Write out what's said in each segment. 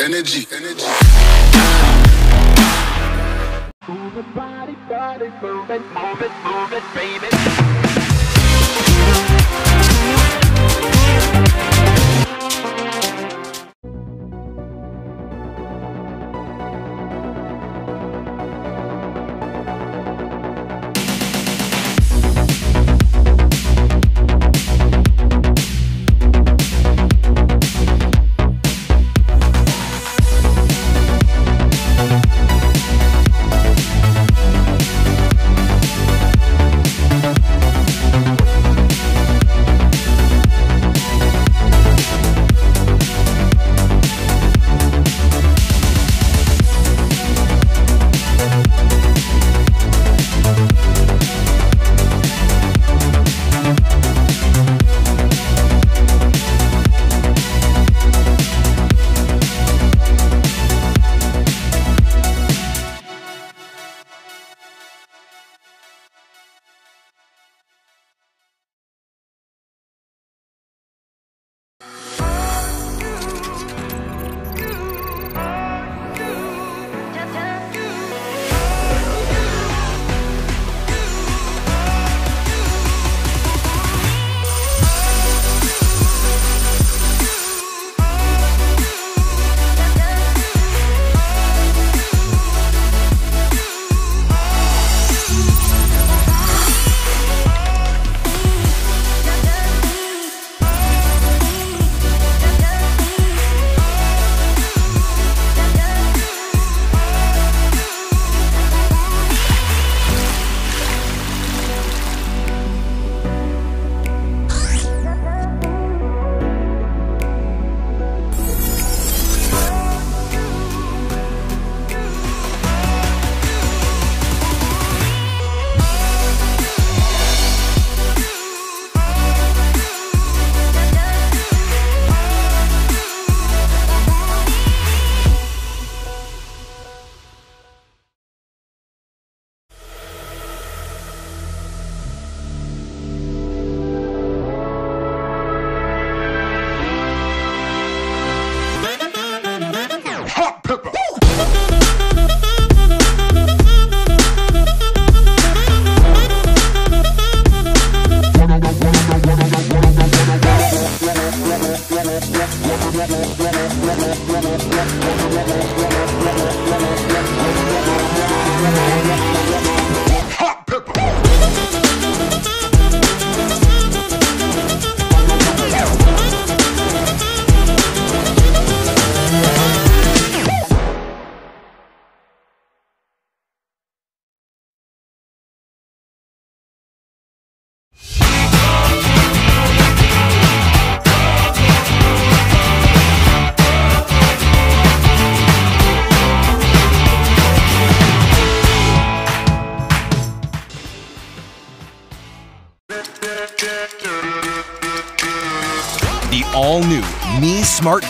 energy. energy. Move it, body, body, move it, move it, move it, baby.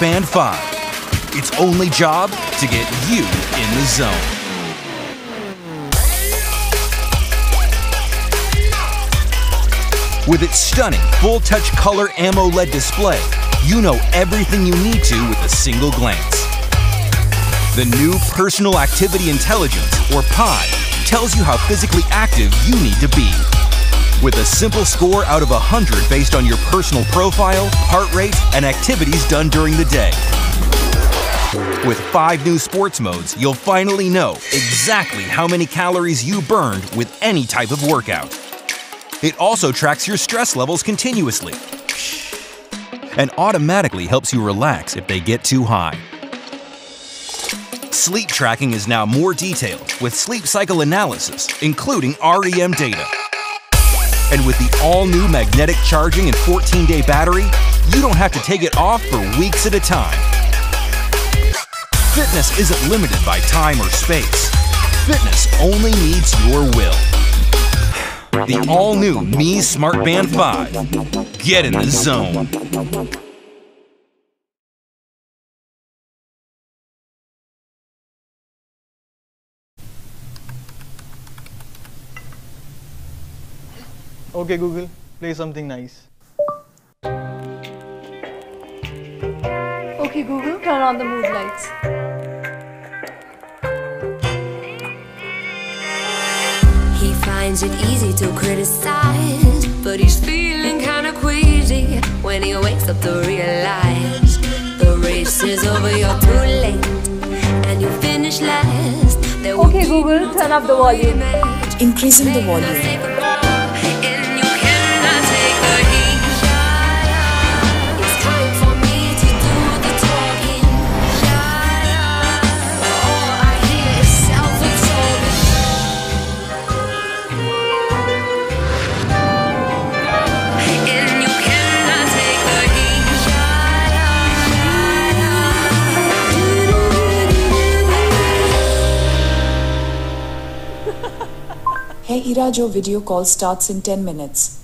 Band 5. Its only job to get you in the zone. With its stunning full touch color AMOLED display, you know everything you need to with a single glance. The new Personal Activity Intelligence, or POD, tells you how physically active you need to be. With a simple score out of 100 based on your personal profile, heart rate, and activities done during the day. With five new sports modes, you'll finally know exactly how many calories you burned with any type of workout. It also tracks your stress levels continuously and automatically helps you relax if they get too high. Sleep tracking is now more detailed with sleep cycle analysis, including REM data. And with the all new magnetic charging and 14 day battery, you don't have to take it off for weeks at a time. Fitness isn't limited by time or space. Fitness only needs your will. The all new Mi Smart Band 5. Get in the zone. Okay, Google, play something nice. Okay, Google, turn on the mood lights. He finds it easy to criticize, but he's feeling kinda queasy when he wakes up to realize the race is over, you're too late, and you finish last. There Okay, Google, turn up the volume. Increasing the volume. Hey Ira, your video call starts in 10 minutes.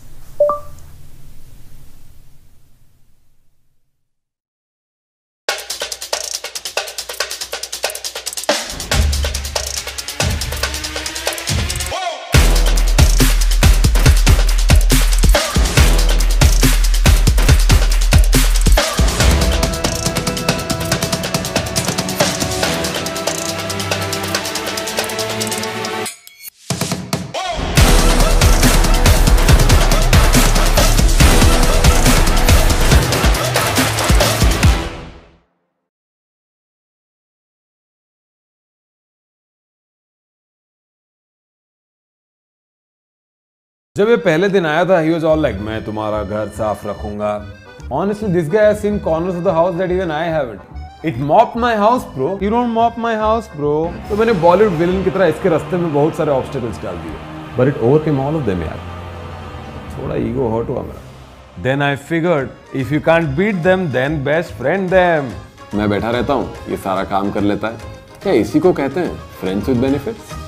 जब ये पहले दिन आया था ही all like मैं तुम्हारा घर साफ़ रखूँगा. This scene of the house that even I have it it mop my house bro you don't mop my house bro तो मैंने बॉलीवुड विलन की तरह इसके रास्ते में बहुत सारे ऑब्स्टेकल्स डाल दिए। But it overcame all of them यार। थोड़ा ईगो हर्ट हुआ मेरा। Then I figured if you can't beat them then best friend them मैं बैठा रहता हूँ, ये सारा काम कर लेता है। क्या इसी को कहते हैं? Friends with benefits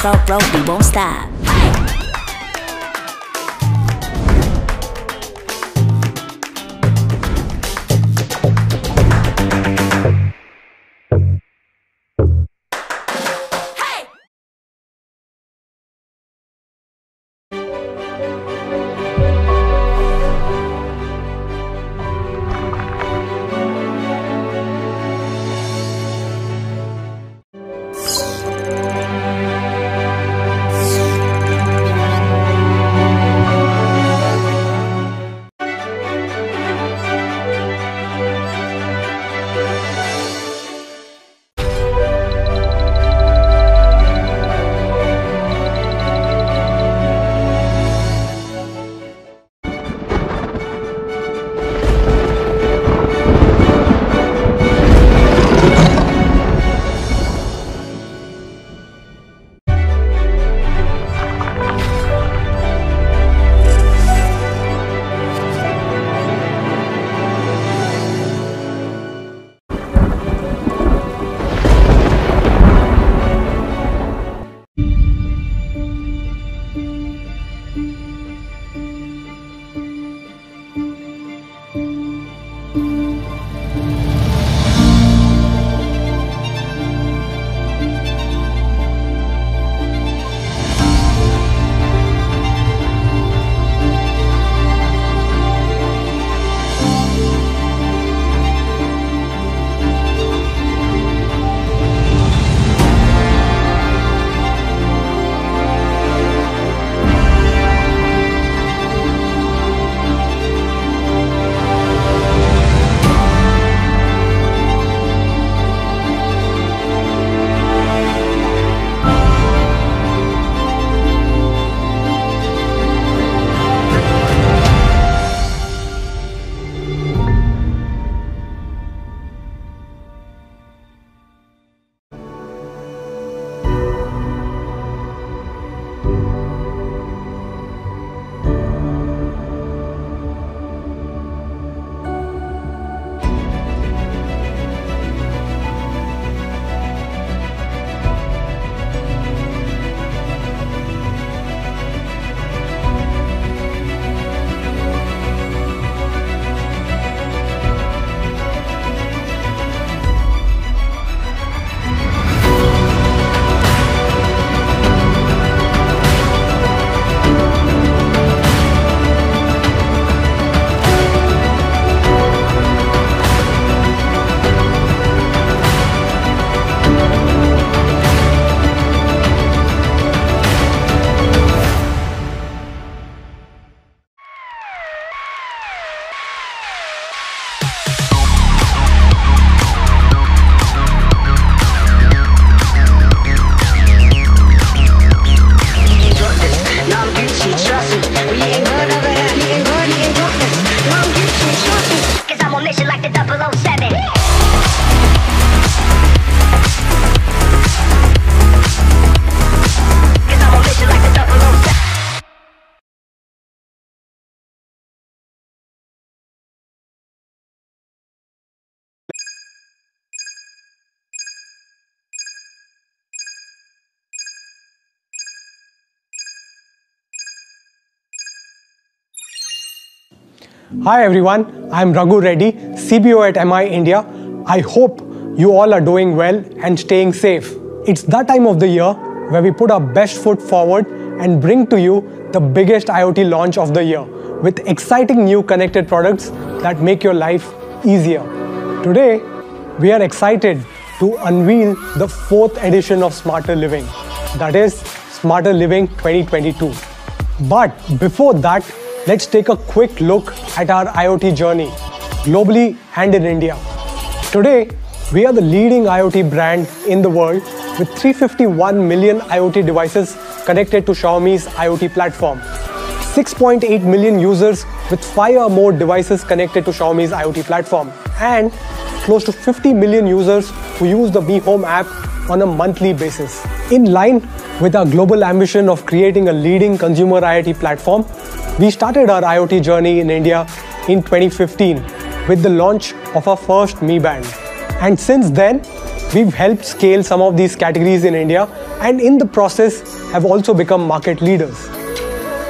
front row, we won't stop. Hi everyone, I'm Raghu Reddy, CBO at MI India. I hope you all are doing well and staying safe. It's that time of the year where we put our best foot forward and bring to you the biggest IoT launch of the year with exciting new connected products that make your life easier. Today, we are excited to unveil the fourth edition of Smarter Living, that is Smarter Living 2022. But before that, let's take a quick look at our IoT journey, globally and in India. Today, we are the leading IoT brand in the world with 351 million IoT devices connected to Xiaomi's IoT platform. 6.8 million users with 5 or more devices connected to Xiaomi's IoT platform, and close to 50 million users who use the Mi Home app on a monthly basis. In line with our global ambition of creating a leading consumer IoT platform, we started our IoT journey in India in 2015 with the launch of our first Mi Band. And since then, we've helped scale some of these categories in India and in the process have also become market leaders.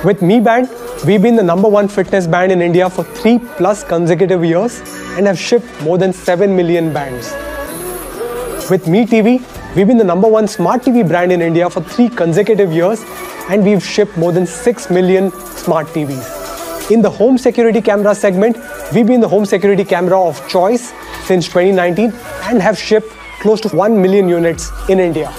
With Mi Band, we've been the number one fitness band in India for three plus consecutive years and have shipped more than 7 million bands. With Mi TV, we've been the number one smart TV brand in India for three consecutive years and we've shipped more than 6 million smart TVs. In the home security camera segment, we've been the home security camera of choice since 2019 and have shipped close to 1 million units in India.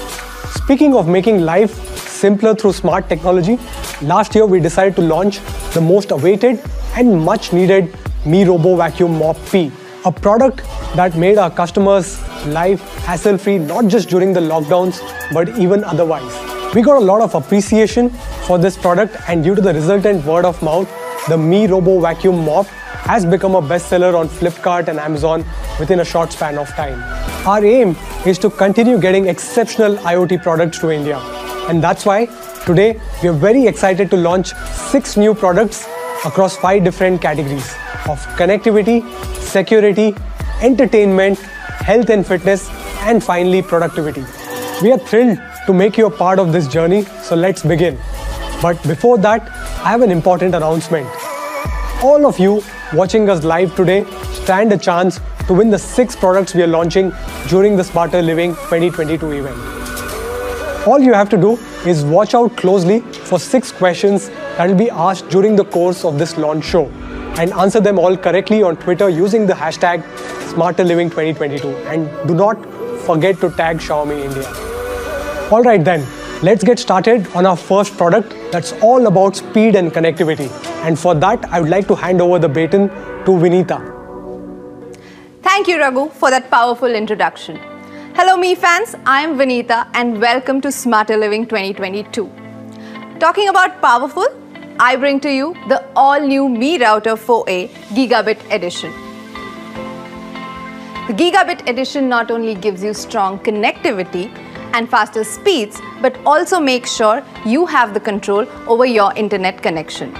Speaking of making life simpler through smart technology, last year we decided to launch the most awaited and much needed Mi Robo Vacuum Mop P, a product that made our customers' life hassle free not just during the lockdowns but even otherwise. We got a lot of appreciation for this product, and due to the resultant word of mouth, the Mi Robo Vacuum Mop has become a bestseller on Flipkart and Amazon within a short span of time. Our aim is to continue getting exceptional IoT products to India, and that's why today we are very excited to launch six new products across five different categories of connectivity, security, entertainment, health and fitness, and finally productivity. We are thrilled to make you a part of this journey, so let's begin. But before that, I have an important announcement. All of you watching us live today stand a chance to win the six products we are launching during the Smarter Living 2022 event. All you have to do is watch out closely for six questions that will be asked during the course of this launch show and answer them all correctly on Twitter using the hashtag SmarterLiving2022 and do not forget to tag Xiaomi India. Alright then, let's get started on our first product that's all about speed and connectivity. And for that, I would like to hand over the baton to Vinita. Thank you, Raghu, for that powerful introduction. Hello, Mi fans. I am Vinita, and welcome to Smarter Living 2022. Talking about powerful, I bring to you the all new Mi Router 4A Gigabit Edition. The Gigabit Edition not only gives you strong connectivity and faster speeds, but also makes sure you have the control over your internet connection.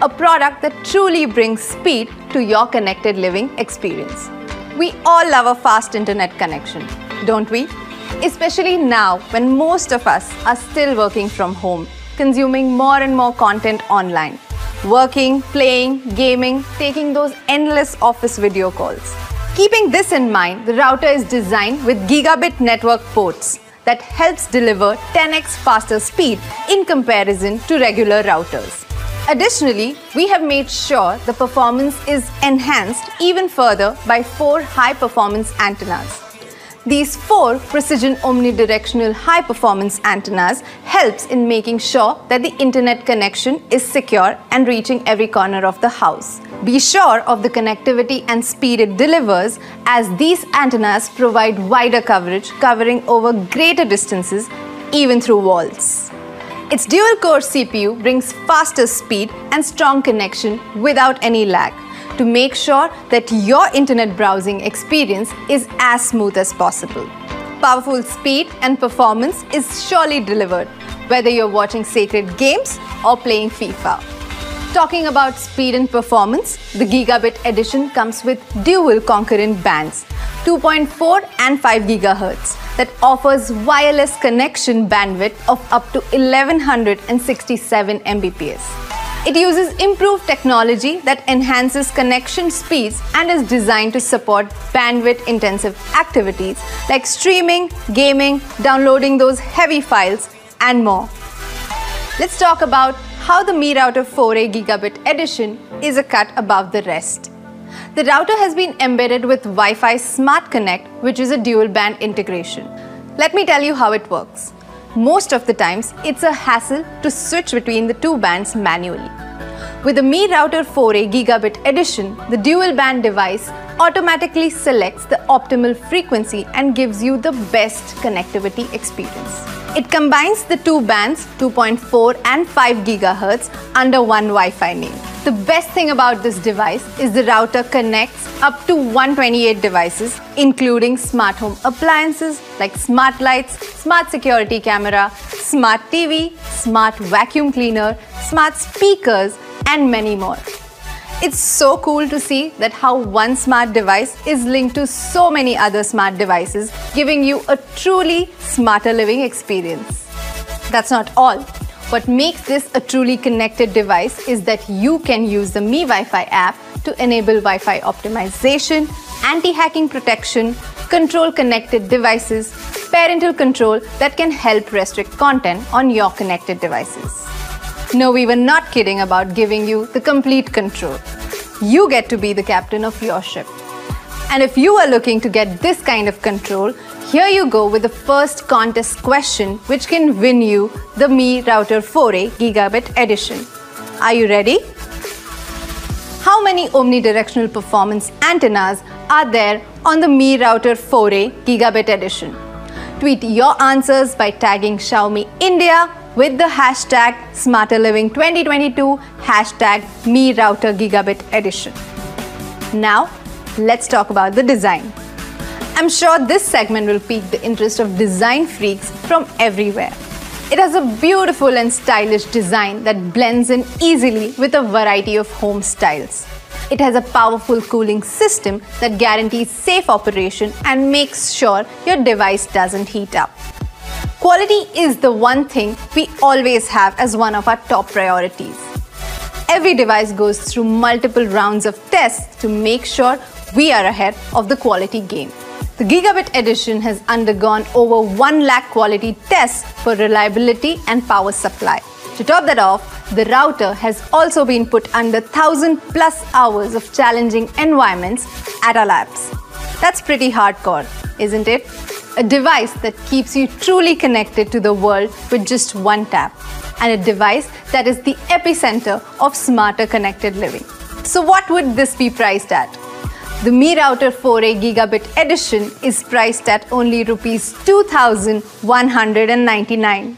A product that truly brings speed to your connected living experience. We all love a fast internet connection, don't we? Especially now when most of us are still working from home, consuming more and more content online, working, playing, gaming, taking those endless office video calls. Keeping this in mind, the router is designed with gigabit network ports that helps deliver 10x faster speed in comparison to regular routers. Additionally, we have made sure the performance is enhanced even further by four high performance antennas. These four precision omnidirectional high performance antennas helps in making sure that the internet connection is secure and reaching every corner of the house. Be sure of the connectivity and speed it delivers as these antennas provide wider coverage covering over greater distances even through walls. Its dual core CPU brings faster speed and strong connection without any lag, to make sure that your internet browsing experience is as smooth as possible. Powerful speed and performance is surely delivered, whether you're watching sacred games or playing FIFA. Talking about speed and performance, the Gigabit edition comes with dual concurrent bands, 2.4 and 5 GHz, that offers wireless connection bandwidth of up to 1167 Mbps. It uses improved technology that enhances connection speeds and is designed to support bandwidth intensive activities like streaming, gaming, downloading those heavy files, and more. Let's talk about how the Mi Router 4A Gigabit Edition is a cut above the rest. The router has been embedded with Wi-Fi Smart Connect, which is a dual band integration. Let me tell you how it works. Most of the times, it's a hassle to switch between the two bands manually. With the Mi Router 4A Gigabit Edition, the dual band device automatically selects the optimal frequency and gives you the best connectivity experience. It combines the two bands 2.4 and 5 GHz under one Wi-Fi name. The best thing about this device is the router connects up to 128 devices including smart home appliances like smart lights, smart security camera, smart TV, smart vacuum cleaner, smart speakers and many more. It's so cool to see that how one smart device is linked to so many other smart devices, giving you a truly smarter living experience. That's not all. What makes this a truly connected device is that you can use the Mi Wi-Fi app to enable Wi-Fi optimization, anti-hacking protection, control connected devices, parental control that can help restrict content on your connected devices. No, we were not kidding about giving you the complete control. You get to be the captain of your ship. And if you are looking to get this kind of control, here you go with the first contest question which can win you the Mi Router 4A Gigabit Edition. Are you ready? How many omnidirectional performance antennas are there on the Mi Router 4A Gigabit Edition? Tweet your answers by tagging Xiaomi India with the hashtag SmarterLiving2022 hashtag Mi Router Gigabit Edition. Now, let's talk about the design. I'm sure this segment will pique the interest of design freaks from everywhere. It has a beautiful and stylish design that blends in easily with a variety of home styles. It has a powerful cooling system that guarantees safe operation and makes sure your device doesn't heat up. Quality is the one thing we always have as one of our top priorities. Every device goes through multiple rounds of tests to make sure we are ahead of the quality game. The Gigabit Edition has undergone over 1 lakh quality tests for reliability and power supply. To top that off, the router has also been put under 1000 plus hours of challenging environments at our labs. That's pretty hardcore, isn't it? A device that keeps you truly connected to the world with just one tap, and a device that is the epicenter of smarter connected living. So, what would this be priced at? The Mi Router 4A Gigabit Edition is priced at only rupees 2199.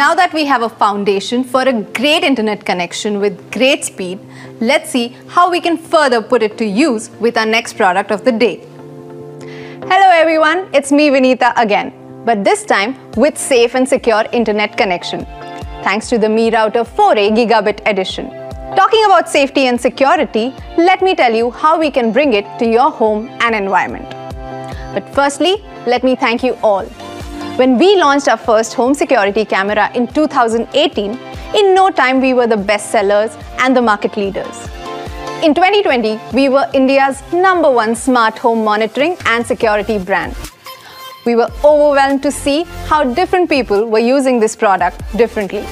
Now that we have a foundation for a great internet connection with great speed, let's see how we can further put it to use with our next product of the day. Hello everyone, it's me Vinita again, but this time with safe and secure internet connection. Thanks to the Mi Router 4A Gigabit Edition. Talking about safety and security, let me tell you how we can bring it to your home and environment. But firstly, let me thank you all when we launched our first home security camera in 2018, in no time we were the best sellers and the market leaders. In 2020, we were India's number one smart home monitoring and security brand. We were overwhelmed to see how different people were using this product differently.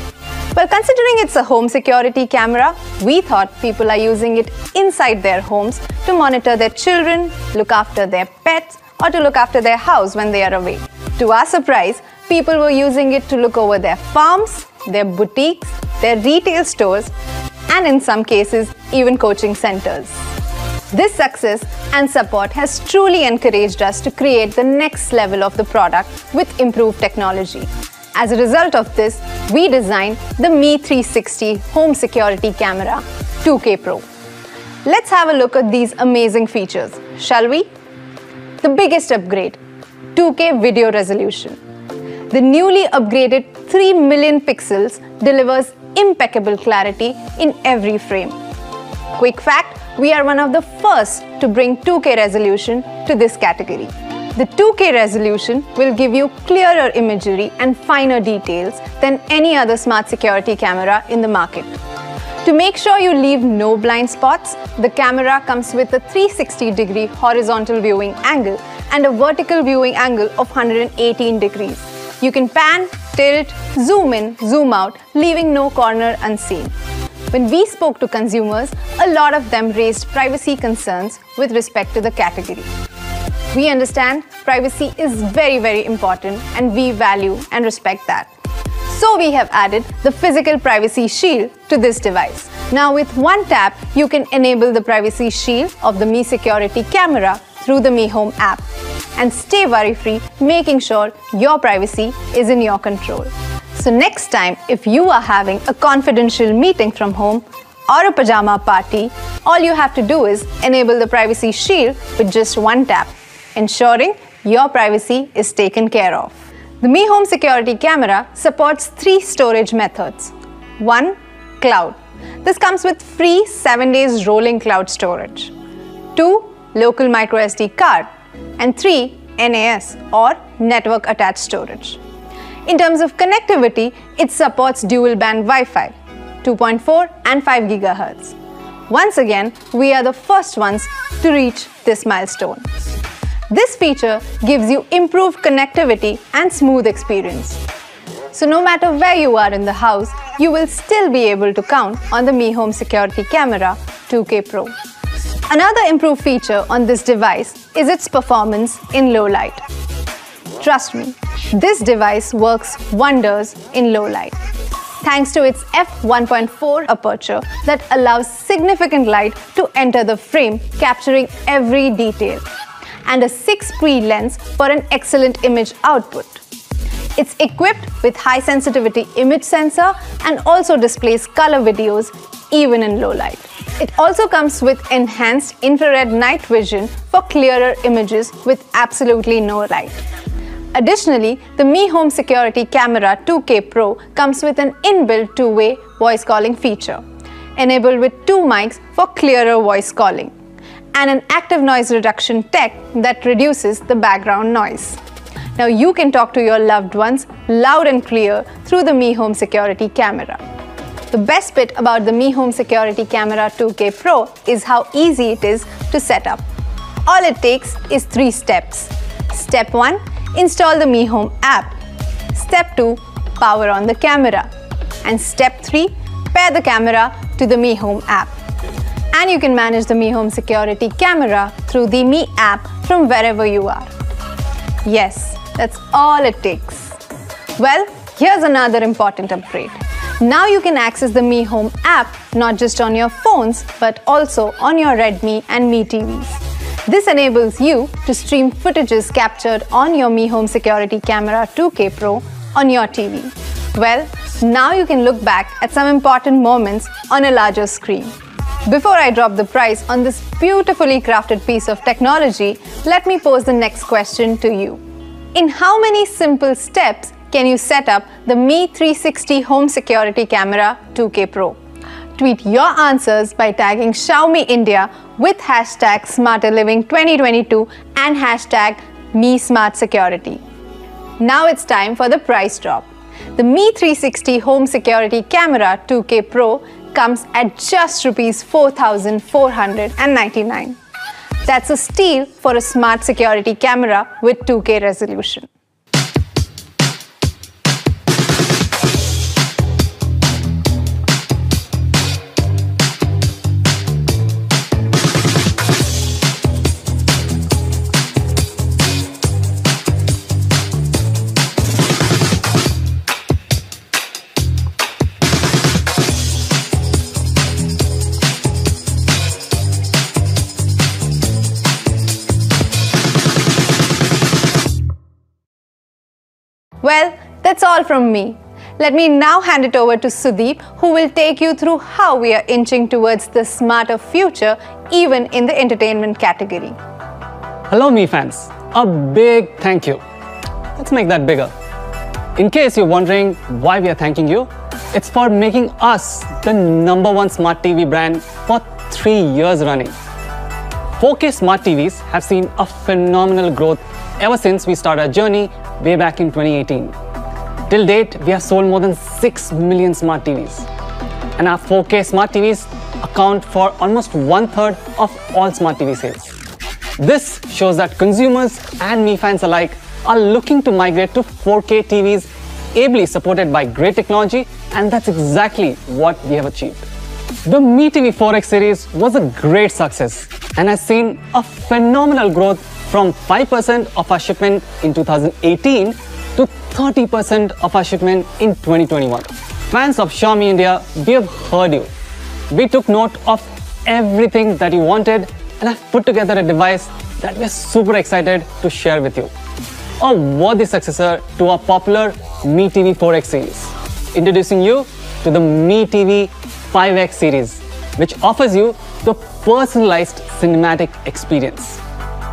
Well, considering it's a home security camera, we thought people are using it inside their homes to monitor their children, look after their pets, or to look after their house when they are away. To our surprise, people were using it to look over their farms, their boutiques, their retail stores, and in some cases, even coaching centers. This success and support has truly encouraged us to create the next level of the product with improved technology. As a result of this, we designed the Mi 360 Home Security Camera 2K Pro. Let's have a look at these amazing features, shall we? The biggest upgrade 2K video resolution. The newly upgraded 3 million pixels delivers impeccable clarity in every frame. Quick fact we are one of the first to bring 2K resolution to this category. The 2K resolution will give you clearer imagery and finer details than any other smart security camera in the market. To make sure you leave no blind spots, the camera comes with a 360 degree horizontal viewing angle and a vertical viewing angle of 118 degrees. You can pan, tilt, zoom in, zoom out, leaving no corner unseen. When we spoke to consumers, a lot of them raised privacy concerns with respect to the category. We understand privacy is very, very important and we value and respect that. So we have added the physical privacy shield to this device. Now with one tap, you can enable the privacy shield of the Mi Security camera through the Mi Home app and stay worry-free, making sure your privacy is in your control. So next time, if you are having a confidential meeting from home or a pajama party, all you have to do is enable the privacy shield with just one tap, ensuring your privacy is taken care of. The Mi Home Security Camera supports three storage methods. One, cloud. This comes with free 7 days rolling cloud storage. Two, local microSD card. And three, NAS or network attached storage. In terms of connectivity, it supports dual band Wi-Fi, 2.4 and 5 GHz. Once again, we are the first ones to reach this milestone. This feature gives you improved connectivity and smooth experience. So no matter where you are in the house, you will still be able to count on the Mi Home Security Camera 2K Pro. Another improved feature on this device is its performance in low light. Trust me, this device works wonders in low light. Thanks to its f1.4 aperture that allows significant light to enter the frame, capturing every detail, and a 6-pre lens for an excellent image output. It's equipped with high sensitivity image sensor and also displays color videos even in low light. It also comes with enhanced infrared night vision for clearer images with absolutely no light. Additionally, the Mi Home Security Camera 2K Pro comes with an inbuilt two-way voice calling feature, enabled with two mics for clearer voice calling, and an active noise reduction tech that reduces the background noise. Now you can talk to your loved ones loud and clear through the Mi Home Security Camera. The best bit about the Mi Home Security Camera 2K Pro is how easy it is to set up. All it takes is three steps. Step 1 install the Mi Home app. Step 2, power on the camera. And step 3, pair the camera to the Mi Home app. And you can manage the Mi Home security camera through the Mi app from wherever you are. Yes, that's all it takes. Well, here's another important upgrade. Now you can access the Mi Home app not just on your phones but also on your Redmi and Mi TVs. This enables you to stream footages captured on your Mi Home Security Camera 2K Pro on your TV. Well, now you can look back at some important moments on a larger screen. Before I drop the price on this beautifully crafted piece of technology, let me pose the next question to you. In how many simple steps can you set up the Mi 360 Home Security Camera 2K Pro? Tweet your answers by tagging Xiaomi India with hashtag SmarterLiving2022 and hashtag MiSmartSecurity. Now it's time for the price drop. The Mi 360 Home Security Camera 2K Pro comes at just rupees 4499 That's a steal for a smart security camera with 2K resolution. That's all from me. Let me now hand it over to Sudeep, who will take you through how we are inching towards the smarter future, even in the entertainment category. Hello, Mi fans. A big thank you. Let's make that bigger. In case you're wondering why we are thanking you, it's for making us the number one smart TV brand for three years running. 4K smart TVs have seen a phenomenal growth ever since we started our journey way back in 2018. Till date, we have sold more than 6 million smart TVs. And our 4K smart TVs account for almost one third of all smart TV sales. This shows that consumers and Mi fans alike are looking to migrate to 4K TVs ably supported by great technology and that's exactly what we have achieved. The Mi TV 4X series was a great success and has seen a phenomenal growth from 5% of our shipment in 2018 to 30% of our shipment in 2021. Fans of Xiaomi India, we have heard you. We took note of everything that you wanted and have put together a device that we're super excited to share with you. A worthy successor to our popular Mi TV 4X series. Introducing you to the Mi TV 5X series, which offers you the personalized cinematic experience.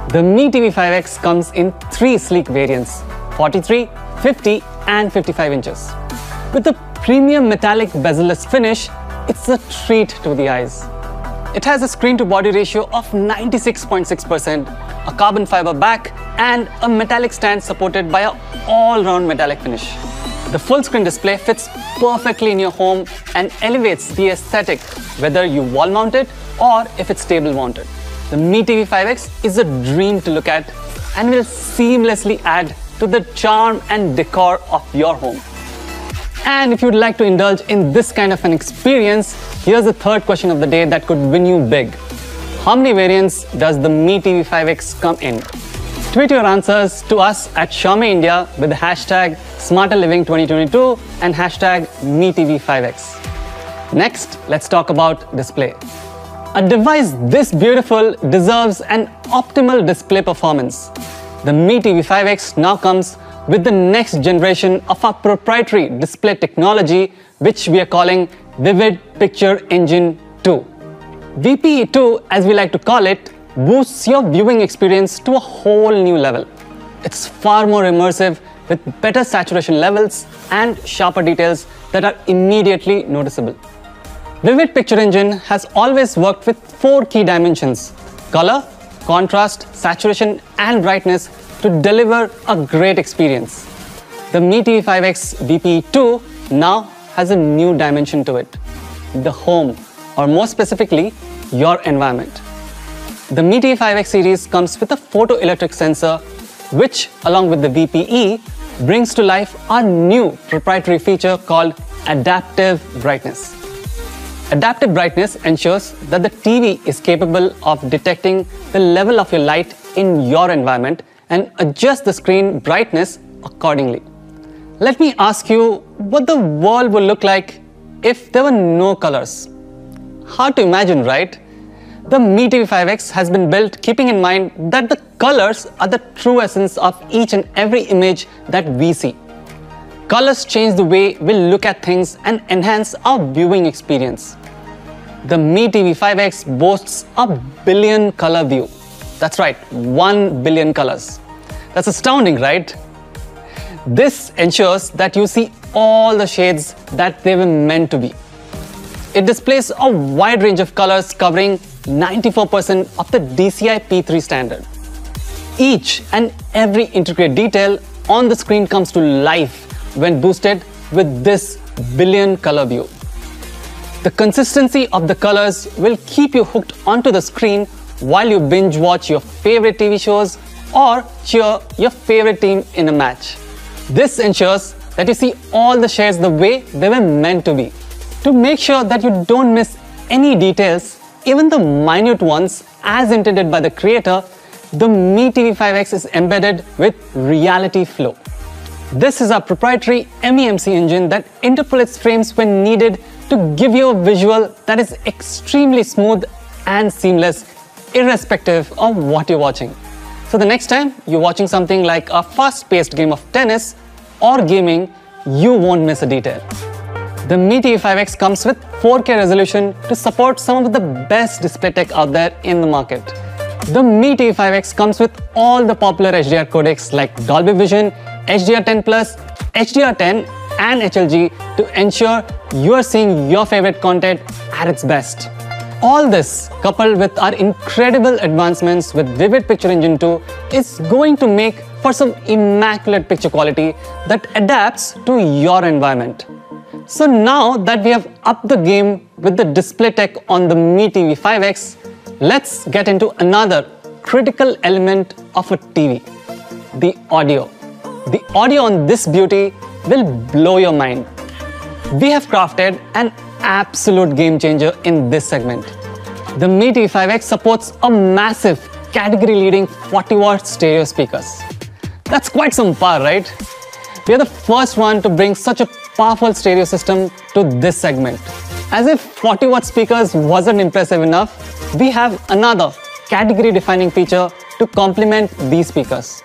The Mi TV 5X comes in three sleek variants 43, 50, and 55 inches. With the premium metallic bezel-less finish, it's a treat to the eyes. It has a screen to body ratio of 96.6%, a carbon fiber back, and a metallic stand supported by an all round metallic finish. The full screen display fits perfectly in your home and elevates the aesthetic, whether you wall mount it or if it's table mounted. The Mi TV 5X is a dream to look at and will seamlessly add to the charm and decor of your home. And if you'd like to indulge in this kind of an experience, here's the third question of the day that could win you big. How many variants does the Mi TV 5X come in? Tweet your answers to us at Xiaomi India with the hashtag SmarterLiving2022 and hashtag MiTV5X. Next, let's talk about display. A device this beautiful deserves an optimal display performance. The Mi TV 5X now comes with the next generation of our proprietary display technology, which we are calling Vivid Picture Engine 2. VPE2, as we like to call it, boosts your viewing experience to a whole new level. It's far more immersive with better saturation levels and sharper details that are immediately noticeable. Vivid Picture Engine has always worked with four key dimensions color, contrast, saturation, and brightness to deliver a great experience. The Mi TV 5X VPE2 now has a new dimension to it the home, or more specifically, your environment. The Mi TV 5X series comes with a photoelectric sensor, which, along with the VPE, brings to life our new proprietary feature called Adaptive Brightness. Adaptive brightness ensures that the TV is capable of detecting the level of your light in your environment and adjust the screen brightness accordingly. Let me ask you what the world would look like if there were no colors. Hard to imagine, right? The Mi TV 5X has been built keeping in mind that the colors are the true essence of each and every image that we see. Colors change the way we look at things and enhance our viewing experience. The Mi TV 5X boasts a billion color view. That's right, 1 billion colors. That's astounding, right? This ensures that you see all the shades that they were meant to be. It displays a wide range of colors covering 94% of the DCI P3 standard. Each and every intricate detail on the screen comes to life when boosted with this billion color view. The consistency of the colors will keep you hooked onto the screen while you binge watch your favorite TV shows or cheer your favorite team in a match. This ensures that you see all the shades the way they were meant to be. To make sure that you don't miss any details, even the minute ones as intended by the creator, the Mi TV 5X is embedded with Reality Flow. This is our proprietary MEMC engine that interpolates frames when needed to give you a visual that is extremely smooth and seamless, irrespective of what you're watching. So the next time you're watching something like a fast-paced game of tennis, or gaming, you won't miss a detail. The Mi TV5X comes with 4K resolution to support some of the best display tech out there in the market. The Mi TV5X comes with all the popular HDR codecs like Dolby Vision, HDR10+, HDR10 and HLG to ensure you are seeing your favorite content at its best. All this, coupled with our incredible advancements with Vivid Picture Engine 2, is going to make for some immaculate picture quality that adapts to your environment. So now that we have upped the game with the display tech on the Mi TV 5X, let's get into another critical element of a TV, the audio. The audio on this beauty will blow your mind. We have crafted an absolute game changer in this segment. The TV 5X supports a massive category leading 40 watt stereo speakers. That's quite some power, right? We are the first one to bring such a powerful stereo system to this segment. As if 40 watt speakers wasn't impressive enough, we have another category defining feature to complement these speakers.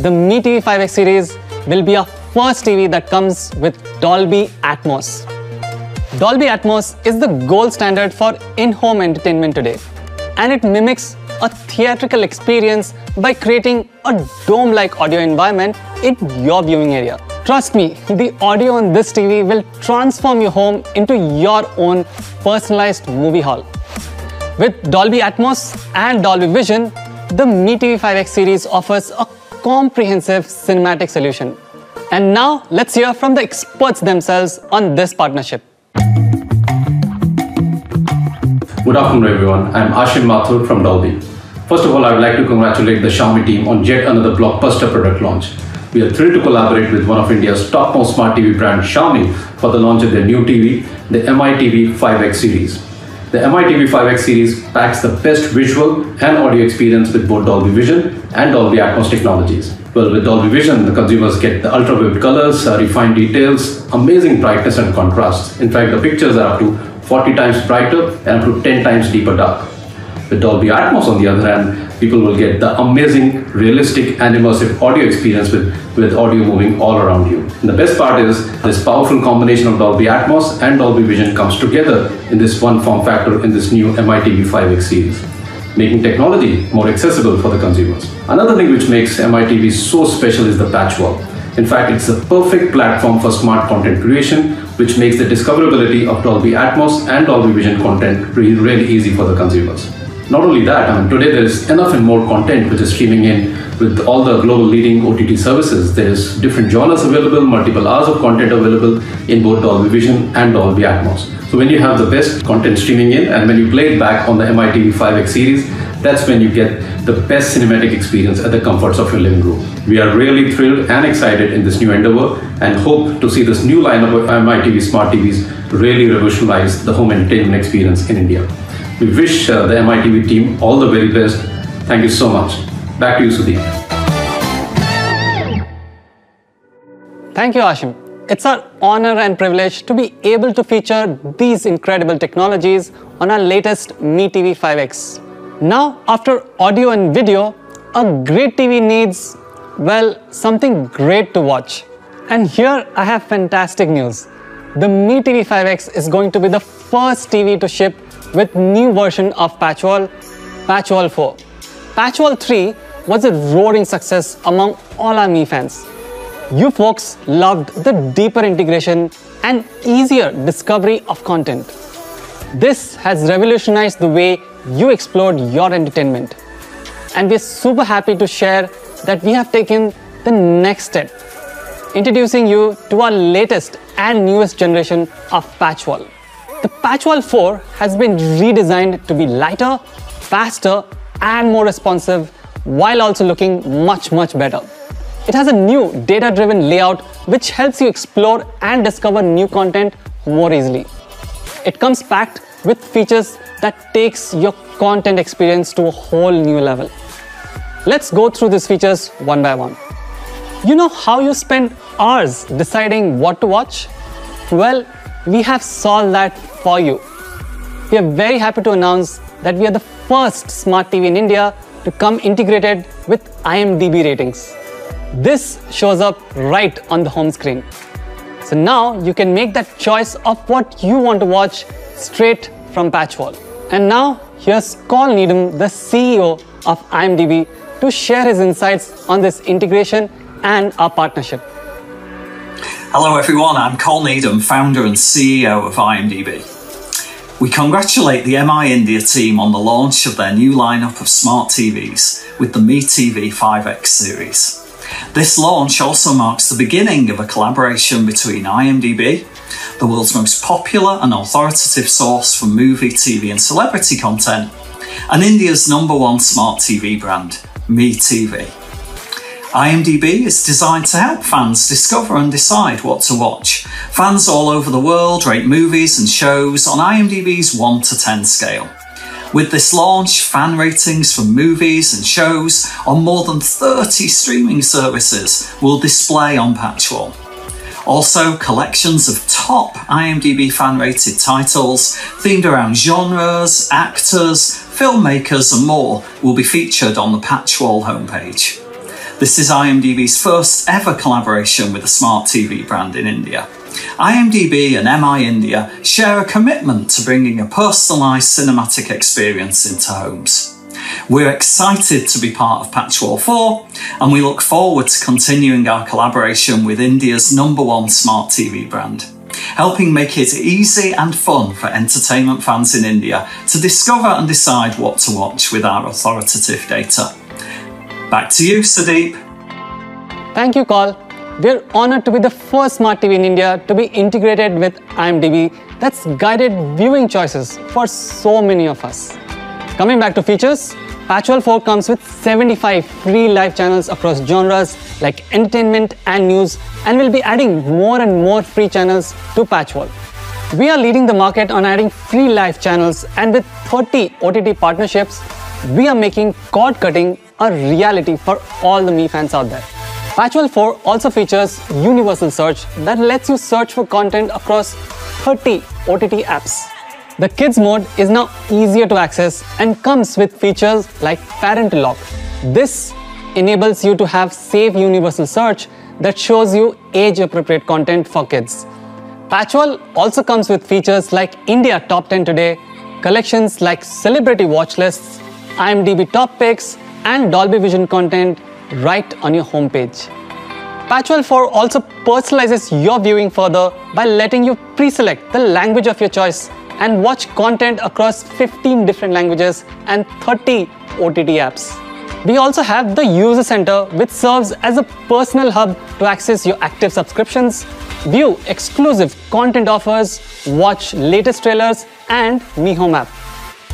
The Mi TV 5X series will be our first TV that comes with Dolby Atmos. Dolby Atmos is the gold standard for in-home entertainment today and it mimics a theatrical experience by creating a dome-like audio environment in your viewing area. Trust me, the audio on this TV will transform your home into your own personalized movie hall. With Dolby Atmos and Dolby Vision, the Mi TV 5X series offers a comprehensive cinematic solution. And now let's hear from the experts themselves on this partnership. Good afternoon, everyone. I'm Ashim Mathur from Dolby. First of all, I would like to congratulate the Xiaomi team on yet another blockbuster product launch. We are thrilled to collaborate with one of India's topmost smart TV brand, Xiaomi, for the launch of their new TV, the MITV 5X series. The MITV 5X series packs the best visual and audio experience with both Dolby Vision and Dolby Atmos technologies. Well, with Dolby Vision, the consumers get the ultra vivid colors, uh, refined details, amazing brightness and contrast. In fact, the pictures are up to 40 times brighter and up to 10 times deeper dark. With Dolby Atmos, on the other hand, people will get the amazing, realistic, and immersive audio experience with, with audio moving all around you. And the best part is this powerful combination of Dolby Atmos and Dolby Vision comes together in this one form factor in this new MITV 5X series, making technology more accessible for the consumers. Another thing which makes MITV so special is the Patchwall. In fact, it's the perfect platform for smart content creation, which makes the discoverability of Dolby Atmos and Dolby Vision content really, really easy for the consumers. Not only that, I mean, today there is enough and more content which is streaming in with all the global leading OTT services. There's different genres available, multiple hours of content available in both Dolby Vision and Dolby Atmos. So when you have the best content streaming in and when you play it back on the MITV 5X series, that's when you get the best cinematic experience at the comforts of your living room. We are really thrilled and excited in this new endeavor and hope to see this new lineup of MITV smart TVs really revolutionize the home entertainment experience in India. We wish uh, the MITV team all the very best. Thank you so much. Back to you, Sudeep. Thank you, Ashim. It's our honor and privilege to be able to feature these incredible technologies on our latest Mi TV 5X. Now, after audio and video, a great TV needs, well, something great to watch. And here I have fantastic news. The Mi TV 5X is going to be the first TV to ship with new version of Patchwall, Patchwall 4. Patchwall 3 was a roaring success among all our Mi fans. You folks loved the deeper integration and easier discovery of content. This has revolutionized the way you explored your entertainment. And we're super happy to share that we have taken the next step, introducing you to our latest and newest generation of Patchwall. The Patchwall 4 has been redesigned to be lighter, faster, and more responsive while also looking much, much better. It has a new data driven layout which helps you explore and discover new content more easily. It comes packed with features that takes your content experience to a whole new level. Let's go through these features one by one. You know how you spend hours deciding what to watch? Well, we have solved that for you. We are very happy to announce that we are the first smart TV in India to come integrated with IMDb ratings. this shows up right on the home screen. So now you can make that choice of what you want to watch straight from Patchwall. And now here's Col Needham, the CEO of IMDb, to share his insights on this integration and our partnership. Hello, everyone. I'm Col Needham, founder and CEO of IMDb. We congratulate the MI India team on the launch of their new lineup of smart TVs with the Mi TV 5X series. This launch also marks the beginning of a collaboration between IMDb, the world's most popular and authoritative source for movie, TV, and celebrity content, and India's number one smart TV brand, Mi TV. IMDb is designed to help fans discover and decide what to watch. Fans all over the world rate movies and shows on IMDb's 1 to 10 scale. With this launch, fan ratings for movies and shows on more than 30 streaming services will display on Patchwall. Also, collections of top IMDb fan rated titles themed around genres, actors, filmmakers, and more will be featured on the Patchwall homepage. This is IMDb's first ever collaboration with a smart TV brand in India. IMDb and MI India share a commitment to bringing a personalised cinematic experience into homes. We're excited to be part of Patchwall 4 and we look forward to continuing our collaboration with India's number one smart TV brand, helping make it easy and fun for entertainment fans in India to discover and decide what to watch with our authoritative data. Back to you, Sudeep. Thank you, Col. We're honored to be the first smart TV in India to be integrated with IMDb that's guided viewing choices for so many of us. Coming back to features, Patchwall 4 comes with 75 free live channels across genres like entertainment and news and we'll be adding more and more free channels to Patchwall. We are leading the market on adding free live channels and with 30 OTT partnerships, we are making cord cutting a reality for all the Mi fans out there. Patchwall 4 also features universal search that lets you search for content across 30 OTT apps. The kids mode is now easier to access and comes with features like parent lock. This enables you to have safe universal search that shows you age appropriate content for kids. Patchwall also comes with features like India Top 10 Today, collections like celebrity watch lists, IMDb top picks, and Dolby Vision content right on your homepage. Patchwall 4 also personalizes your viewing further by letting you pre-select the language of your choice and watch content across 15 different languages and 30 OTT apps. We also have the User Center which serves as a personal hub to access your active subscriptions, view exclusive content offers, watch latest trailers and Mi Home app.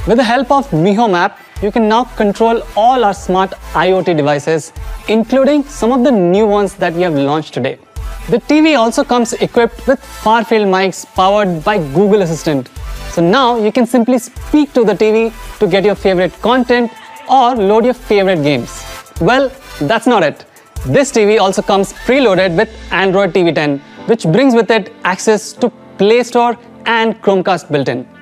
With the help of Mi Home app, you can now control all our smart IoT devices, including some of the new ones that we have launched today. The TV also comes equipped with far field mics powered by Google Assistant. So now you can simply speak to the TV to get your favorite content or load your favorite games. Well, that's not it. This TV also comes preloaded with Android TV 10, which brings with it access to Play Store and Chromecast built in.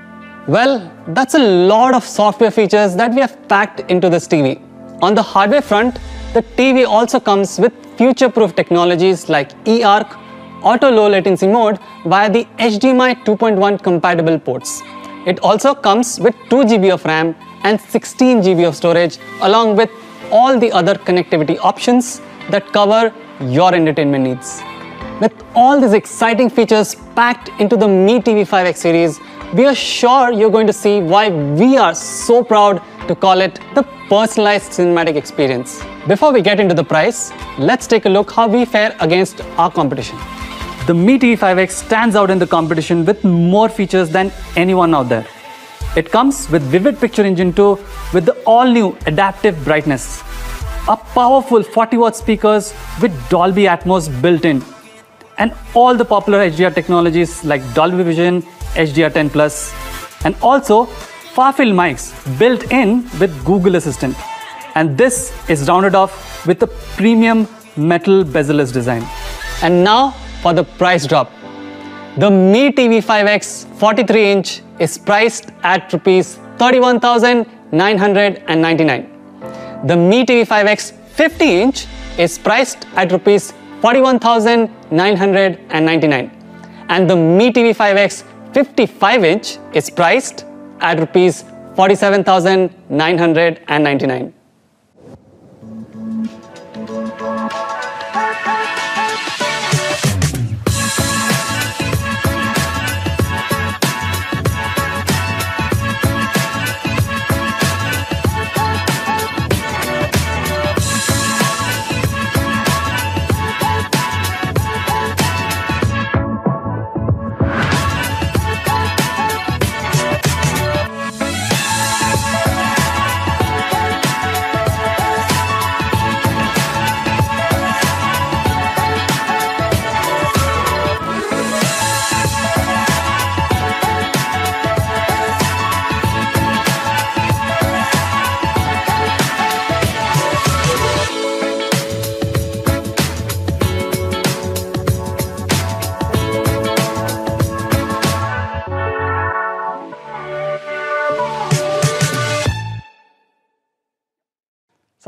Well, that's a lot of software features that we have packed into this TV. On the hardware front, the TV also comes with future-proof technologies like eARC, auto low latency mode via the HDMI 2.1 compatible ports. It also comes with 2 GB of RAM and 16 GB of storage along with all the other connectivity options that cover your entertainment needs. With all these exciting features packed into the Mi TV 5X series, we are sure you're going to see why we are so proud to call it the personalized cinematic experience. Before we get into the price, let's take a look how we fare against our competition. The Mi TV 5X stands out in the competition with more features than anyone out there. It comes with Vivid Picture Engine 2 with the all-new adaptive brightness, a powerful 40 watt speakers with Dolby Atmos built in, and all the popular HDR technologies like Dolby Vision, HDR10 Plus, and also far-field mics built in with Google Assistant. And this is rounded off with a premium metal bezel-less design. And now for the price drop. The Mi TV 5X 43 inch is priced at rupees 31,999. The Mi TV 5X 50 inch is priced at rupees 41,999 and the Mi TV 5X 55 inch is priced at rupees 47,999.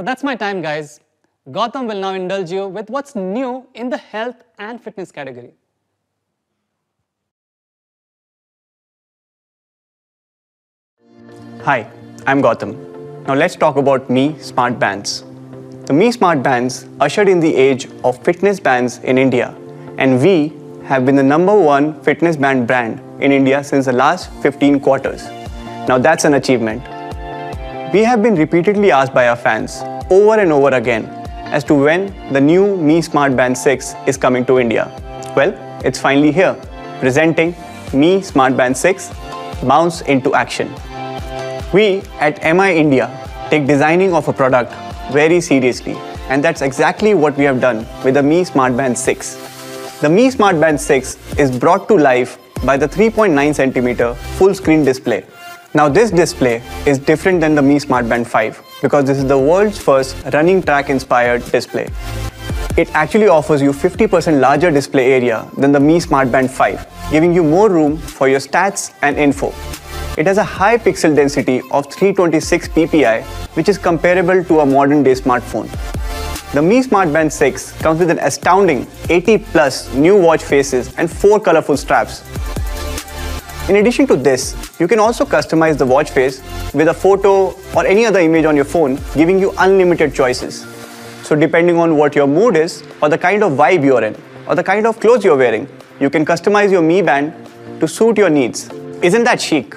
That's my time, guys. Gautam will now indulge you with what's new in the health and fitness category. Hi, I'm Gautam. Now let's talk about Mi Smart Bands. The Mi Smart Bands ushered in the age of fitness bands in India, and we have been the number one fitness band brand in India since the last 15 quarters. Now that's an achievement. We have been repeatedly asked by our fans over and over again as to when the new Mi Smart Band 6 is coming to India. Well, it's finally here, presenting Mi Smart Band 6 Bounce into Action. We at MI India take designing of a product very seriously, and that's exactly what we have done with the Mi Smart Band 6. The Mi Smart Band 6 is brought to life by the 3.9 cm full screen display. Now this display is different than the Mi Smart Band 5 because this is the world's first running track inspired display. It actually offers you 50% larger display area than the Mi Smart Band 5, giving you more room for your stats and info. It has a high pixel density of 326 ppi, which is comparable to a modern day smartphone. The Mi Smart Band 6 comes with an astounding 80 plus new watch faces and 4 colorful straps. In addition to this, you can also customize the watch face with a photo or any other image on your phone, giving you unlimited choices. So depending on what your mood is, or the kind of vibe you're in, or the kind of clothes you're wearing, you can customize your Mi Band to suit your needs. Isn't that chic?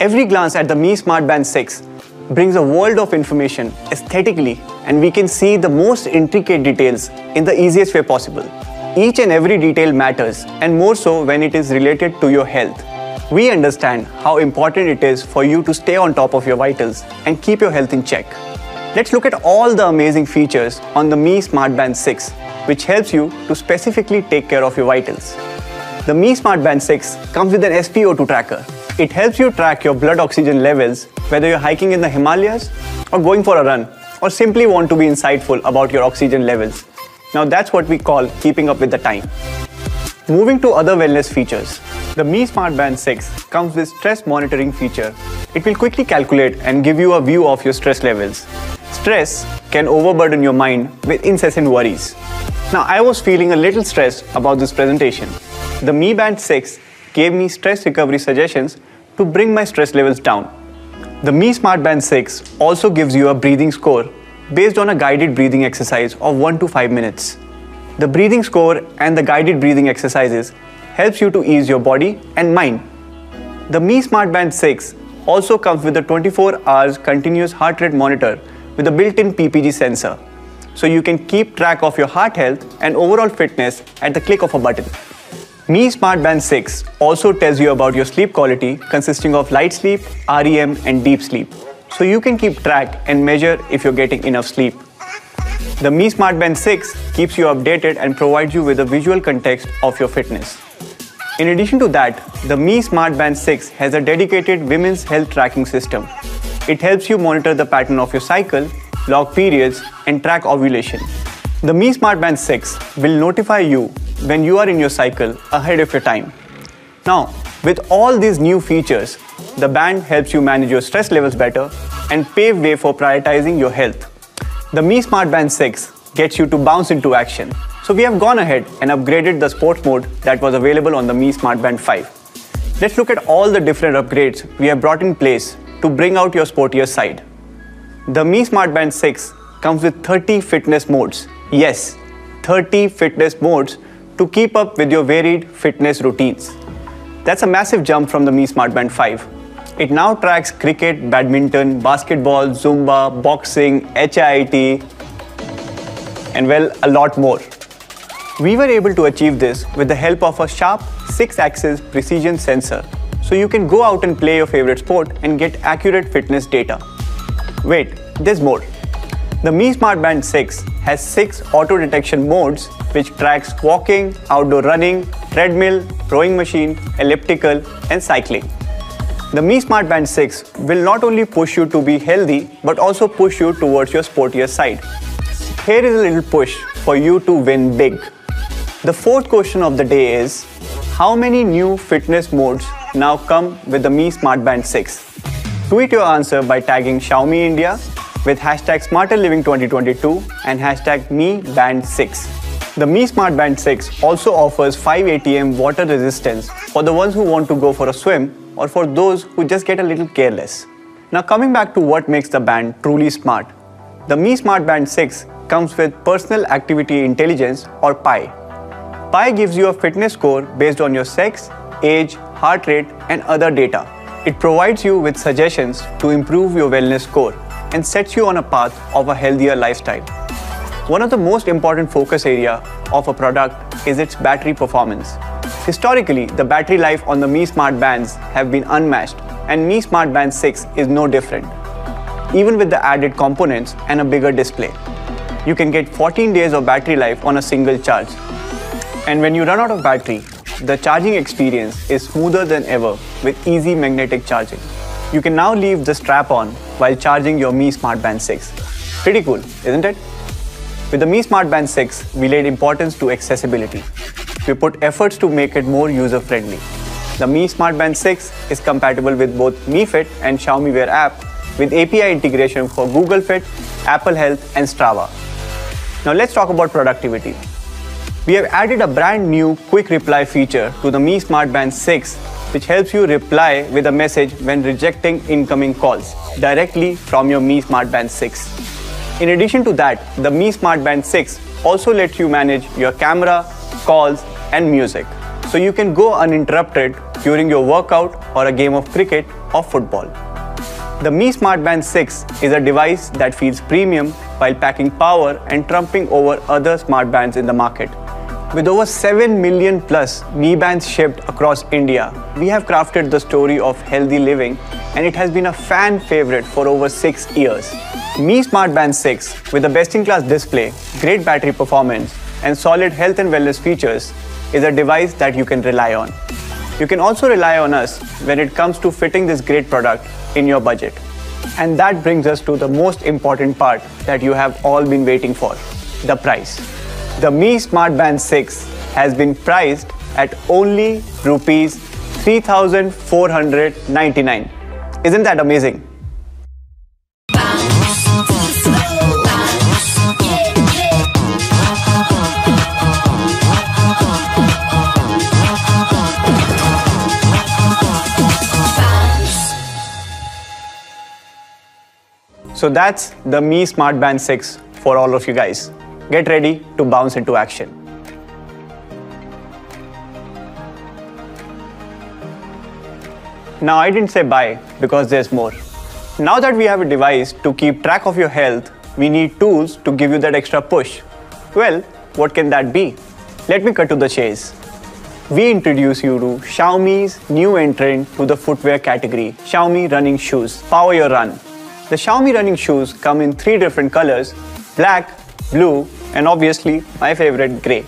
Every glance at the Mi Smart Band 6 brings a world of information aesthetically and we can see the most intricate details in the easiest way possible. Each and every detail matters and more so when it is related to your health. We understand how important it is for you to stay on top of your vitals and keep your health in check. Let's look at all the amazing features on the Mi Smart Band 6 which helps you to specifically take care of your vitals. The Mi Smart Band 6 comes with an SpO2 tracker. It helps you track your blood oxygen levels whether you're hiking in the Himalayas or going for a run or simply want to be insightful about your oxygen levels. Now that's what we call keeping up with the time. Moving to other wellness features. The Mi Smart Band 6 comes with stress monitoring feature. It will quickly calculate and give you a view of your stress levels. Stress can overburden your mind with incessant worries. Now I was feeling a little stressed about this presentation. The Mi Band 6 gave me stress recovery suggestions to bring my stress levels down. The Mi Smart Band 6 also gives you a breathing score based on a guided breathing exercise of 1 to 5 minutes. The breathing score and the guided breathing exercises helps you to ease your body and mind. The Mi Smart Band 6 also comes with a 24 hours continuous heart rate monitor with a built-in PPG sensor. So you can keep track of your heart health and overall fitness at the click of a button. Mi Smart Band 6 also tells you about your sleep quality consisting of light sleep, REM and deep sleep. So you can keep track and measure if you're getting enough sleep. The Mi Smart Band 6 keeps you updated and provides you with a visual context of your fitness. In addition to that, the Mi Smart Band 6 has a dedicated women's health tracking system. It helps you monitor the pattern of your cycle, log periods, and track ovulation. The Mi Smart Band 6 will notify you when you are in your cycle ahead of your time. Now, with all these new features, the band helps you manage your stress levels better and pave way for prioritizing your health. The Mi Smart Band 6 gets you to bounce into action. So we have gone ahead and upgraded the sports mode that was available on the Mi Smart Band 5. Let's look at all the different upgrades we have brought in place to bring out your sportier side. The Mi Smart Band 6 comes with 30 fitness modes. Yes, 30 fitness modes to keep up with your varied fitness routines. That's a massive jump from the Mi Smart Band 5. It now tracks cricket, badminton, basketball, Zumba, boxing, HIIT, and well, a lot more. We were able to achieve this with the help of a sharp 6-axis precision sensor, so you can go out and play your favorite sport and get accurate fitness data. Wait, there's more. The Mi Smart Band 6 has 6 auto detection modes which tracks walking, outdoor running, treadmill, rowing machine, elliptical and cycling. The Mi Smart Band 6 will not only push you to be healthy but also push you towards your sportier side. Here is a little push for you to win big. The fourth question of the day is How many new fitness modes now come with the Mi Smart Band 6? Tweet your answer by tagging Xiaomi India with hashtag SmarterLiving2022 and hashtag MiBand6. The Mi Smart Band 6 also offers 5 ATM water resistance for the ones who want to go for a swim or for those who just get a little careless. Now coming back to what makes the band truly smart. The Mi Smart Band 6 comes with Personal Activity Intelligence or PAI. PAI gives you a fitness score based on your sex, age, heart rate and other data. It provides you with suggestions to improve your wellness score and sets you on a path of a healthier lifestyle. One of the most important focus area of a product is its battery performance. Historically, the battery life on the Mi Smart Bands have been unmatched and Mi Smart Band 6 is no different. Even with the added components and a bigger display, you can get 14 days of battery life on a single charge. And when you run out of battery, the charging experience is smoother than ever with easy magnetic charging. You can now leave the strap on while charging your Mi Smart Band 6. Pretty cool, isn't it? With the Mi Smart Band 6, we laid importance to accessibility. We put efforts to make it more user-friendly. The Mi Smart Band 6 is compatible with both Mi Fit and Xiaomi Wear app with API integration for Google Fit, Apple Health and Strava. Now let's talk about productivity. We have added a brand new quick reply feature to the Mi Smart Band 6 which helps you reply with a message when rejecting incoming calls directly from your Mi Smart Band 6. In addition to that, the Mi Smart Band 6 also lets you manage your camera, calls and music. So you can go uninterrupted during your workout or a game of cricket or football. The Mi Smart Band 6 is a device that feels premium while packing power and trumping over other smart bands in the market. With over 7 million plus Mi Bands shipped across India, we have crafted the story of healthy living and it has been a fan favorite for over 6 years. Mi Smart Band 6 with a best-in-class display, great battery performance and solid health and wellness features is a device that you can rely on. You can also rely on us when it comes to fitting this great product in your budget. And that brings us to the most important part that you have all been waiting for, the price. The Mi Smart Band 6 has been priced at only rupees 3499. Isn't that amazing? So that's the Mi Smart Band 6 for all of you guys. Get ready to bounce into action. Now I didn't say bye because there's more. Now that we have a device to keep track of your health, we need tools to give you that extra push. Well, what can that be? Let me cut to the chase. We introduce you to Xiaomi's new entrant to the footwear category, Xiaomi running shoes. Power your run. The Xiaomi running shoes come in three different colors, black, blue, and obviously my favorite, grey.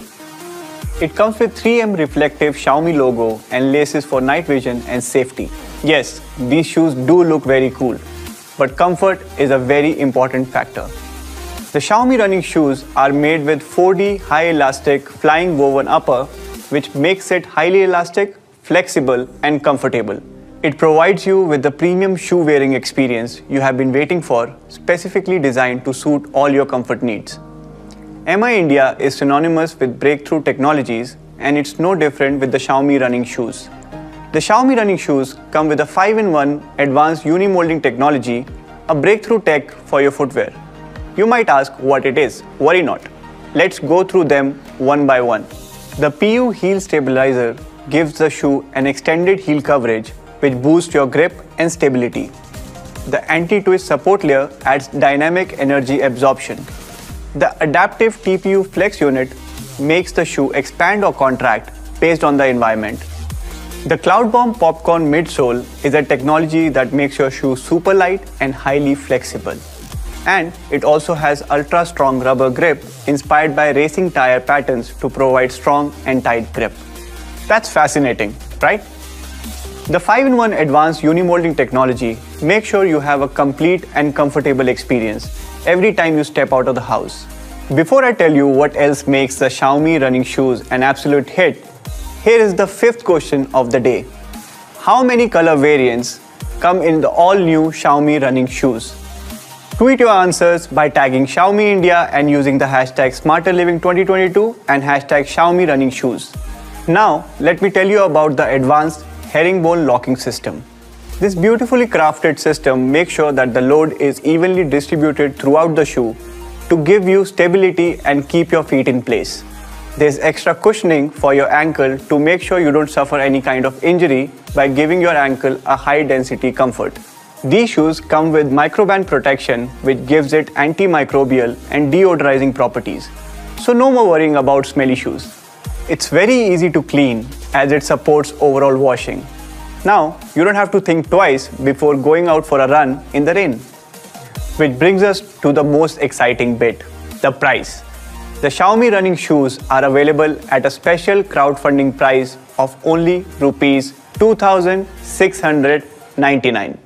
It comes with 3M reflective Xiaomi logo and laces for night vision and safety. Yes, these shoes do look very cool, but comfort is a very important factor. The Xiaomi running shoes are made with 4D high elastic flying woven upper, which makes it highly elastic, flexible, and comfortable. It provides you with the premium shoe wearing experience you have been waiting for, specifically designed to suit all your comfort needs. MI India is synonymous with breakthrough technologies and it's no different with the Xiaomi running shoes. The Xiaomi running shoes come with a 5-in-1 advanced unimolding technology, a breakthrough tech for your footwear. You might ask what it is. Worry not. Let's go through them one by one. The PU heel stabilizer gives the shoe an extended heel coverage which boosts your grip and stability. The anti-twist support layer adds dynamic energy absorption. The adaptive TPU flex unit makes the shoe expand or contract based on the environment. The Cloudbomb Popcorn midsole is a technology that makes your shoe super light and highly flexible. And it also has ultra strong rubber grip inspired by racing tire patterns to provide strong and tight grip. That's fascinating, right? The 5-in-1 advanced unimolding technology makes sure you have a complete and comfortable experience every time you step out of the house. Before I tell you what else makes the Xiaomi running shoes an absolute hit, here is the fifth question of the day. How many color variants come in the all-new Xiaomi running shoes? Tweet your answers by tagging Xiaomi India and using the hashtag SmarterLiving2022 and hashtag Xiaomi Running Shoes. Now, let me tell you about the advanced herringbone locking system. This beautifully crafted system makes sure that the load is evenly distributed throughout the shoe to give you stability and keep your feet in place. There's extra cushioning for your ankle to make sure you don't suffer any kind of injury by giving your ankle a high density comfort. These shoes come with Microban protection which gives it antimicrobial and deodorizing properties. So no more worrying about smelly shoes. It's very easy to clean as it supports overall washing. Now, you don't have to think twice before going out for a run in the rain. Which brings us to the most exciting bit, the price. The Xiaomi running shoes are available at a special crowdfunding price of only rupees 2699.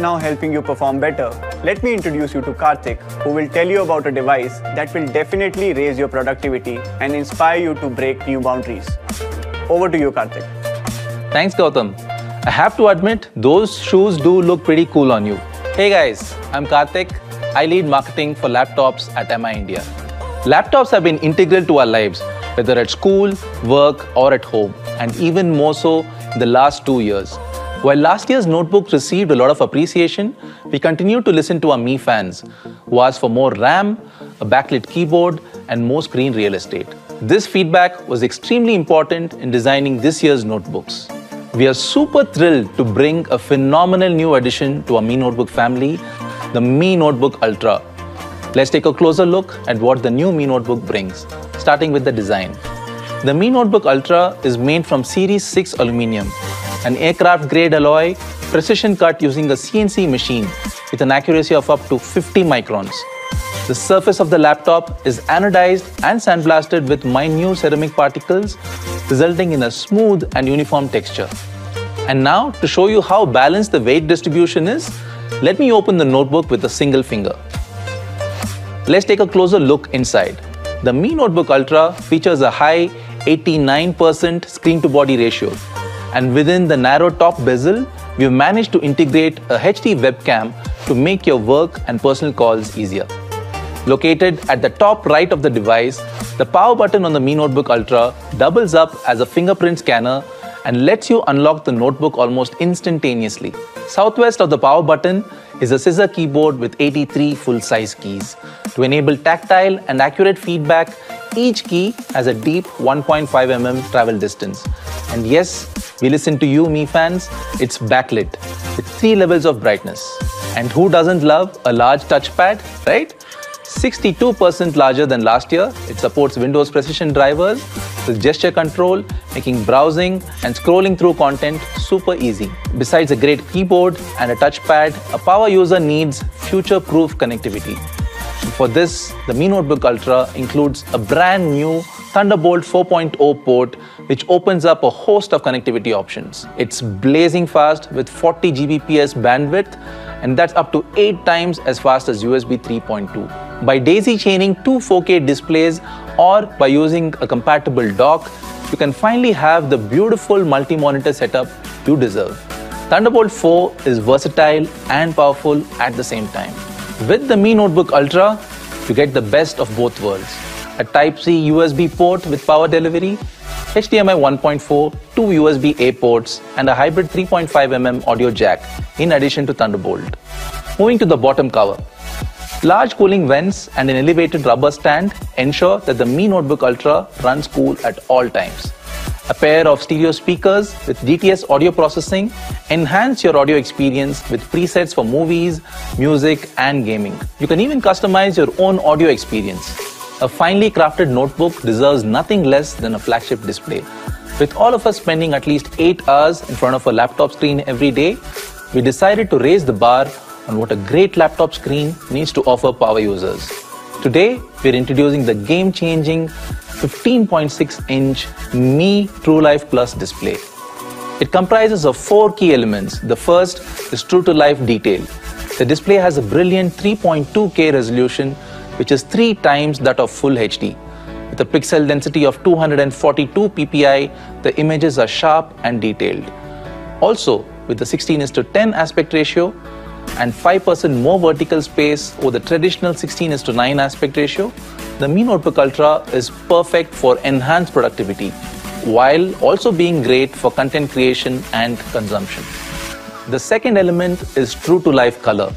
Now helping you perform better, let me introduce you to Karthik, who will tell you about a device that will definitely raise your productivity and inspire you to break new boundaries. Over to you, Karthik. Thanks, Gautam. I have to admit, those shoes do look pretty cool on you. Hey guys, I'm Karthik. I lead marketing for laptops at MI India. Laptops have been integral to our lives, whether at school, work, or at home, and even more so in the last two years. While last year's notebook received a lot of appreciation, we continue to listen to our Mi fans who asked for more RAM, a backlit keyboard, and more screen real estate. This feedback was extremely important in designing this year's notebooks. We are super thrilled to bring a phenomenal new addition to our Mi Notebook family, the Mi Notebook Ultra. Let's take a closer look at what the new Mi Notebook brings, starting with the design. The Mi Notebook Ultra is made from Series 6 aluminium, an aircraft grade alloy, precision cut using a CNC machine with an accuracy of up to 50 microns. The surface of the laptop is anodized and sandblasted with minute ceramic particles, resulting in a smooth and uniform texture. And now, to show you how balanced the weight distribution is, let me open the notebook with a single finger. Let's take a closer look inside. The Mi Notebook Ultra features a high 89% screen to body ratio. And within the narrow top bezel, we've managed to integrate a HD webcam to make your work and personal calls easier. Located at the top right of the device, the power button on the Mi Notebook Ultra doubles up as a fingerprint scanner and lets you unlock the notebook almost instantaneously. Southwest of the power button is a scissor keyboard with 83 full-size keys. To enable tactile and accurate feedback, each key has a deep 1.5 mm travel distance. And yes, we listen to you, Mi fans, it's backlit with three levels of brightness. And who doesn't love a large touchpad, right? 62% larger than last year. It supports Windows Precision drivers with gesture control, making browsing and scrolling through content super easy. Besides a great keyboard and a touchpad, a power user needs future-proof connectivity. For this, the Mi Notebook Ultra includes a brand new Thunderbolt 4.0 port, which opens up a host of connectivity options. It's blazing fast with 40 Gbps bandwidth, and that's up to 8 times as fast as USB 3.2. By daisy chaining two 4K displays or by using a compatible dock, you can finally have the beautiful multi-monitor setup you deserve. Thunderbolt 4 is versatile and powerful at the same time. With the Mi Notebook Ultra, you get the best of both worlds. A Type-C USB port with power delivery, HDMI 1.4, two USB-A ports, and a hybrid 3.5mm audio jack, in addition to Thunderbolt. Moving to the bottom cover. Large cooling vents and an elevated rubber stand ensure that the Mi Notebook Ultra runs cool at all times. A pair of stereo speakers with DTS audio processing enhance your audio experience with presets for movies, music, and gaming. You can even customize your own audio experience. A finely crafted notebook deserves nothing less than a flagship display. With all of us spending at least 8 hours in front of a laptop screen every day, we decided to raise the bar on what a great laptop screen needs to offer power users. Today, we're introducing the game-changing 15.6 inch Mi TrueLife Plus display. It comprises of four key elements. The first is true to life detail. The display has a brilliant 3.2K resolution, which is three times that of Full HD. With a pixel density of 242 ppi, the images are sharp and detailed. Also, with the 16 to 10 aspect ratio and 5% more vertical space over the traditional 16 to 9 aspect ratio, the Mi Notebook Ultra is perfect for enhanced productivity while also being great for content creation and consumption. The second element is true to life color.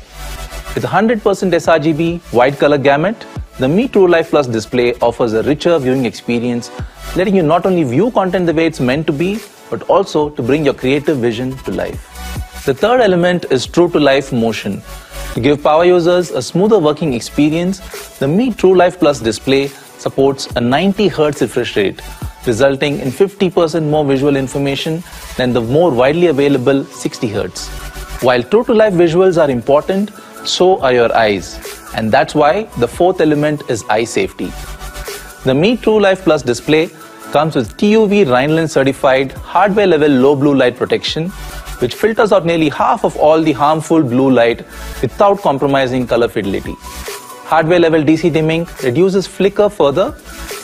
With 100% sRGB wide color gamut, the Mi TrueLife Plus display offers a richer viewing experience, letting you not only view content the way it's meant to be, but also to bring your creative vision to life. The third element is true to life motion. To give power users a smoother working experience, the Mi TrueLife Plus display supports a 90 Hz refresh rate, resulting in 50% more visual information than the more widely available 60 Hz. While true to life visuals are important, so are your eyes. And that's why the fourth element is eye safety. The Mi TrueLife Plus display comes with TUV Rheinland certified hardware level low blue light protection which filters out nearly half of all the harmful blue light without compromising color fidelity. Hardware level DC dimming reduces flicker further,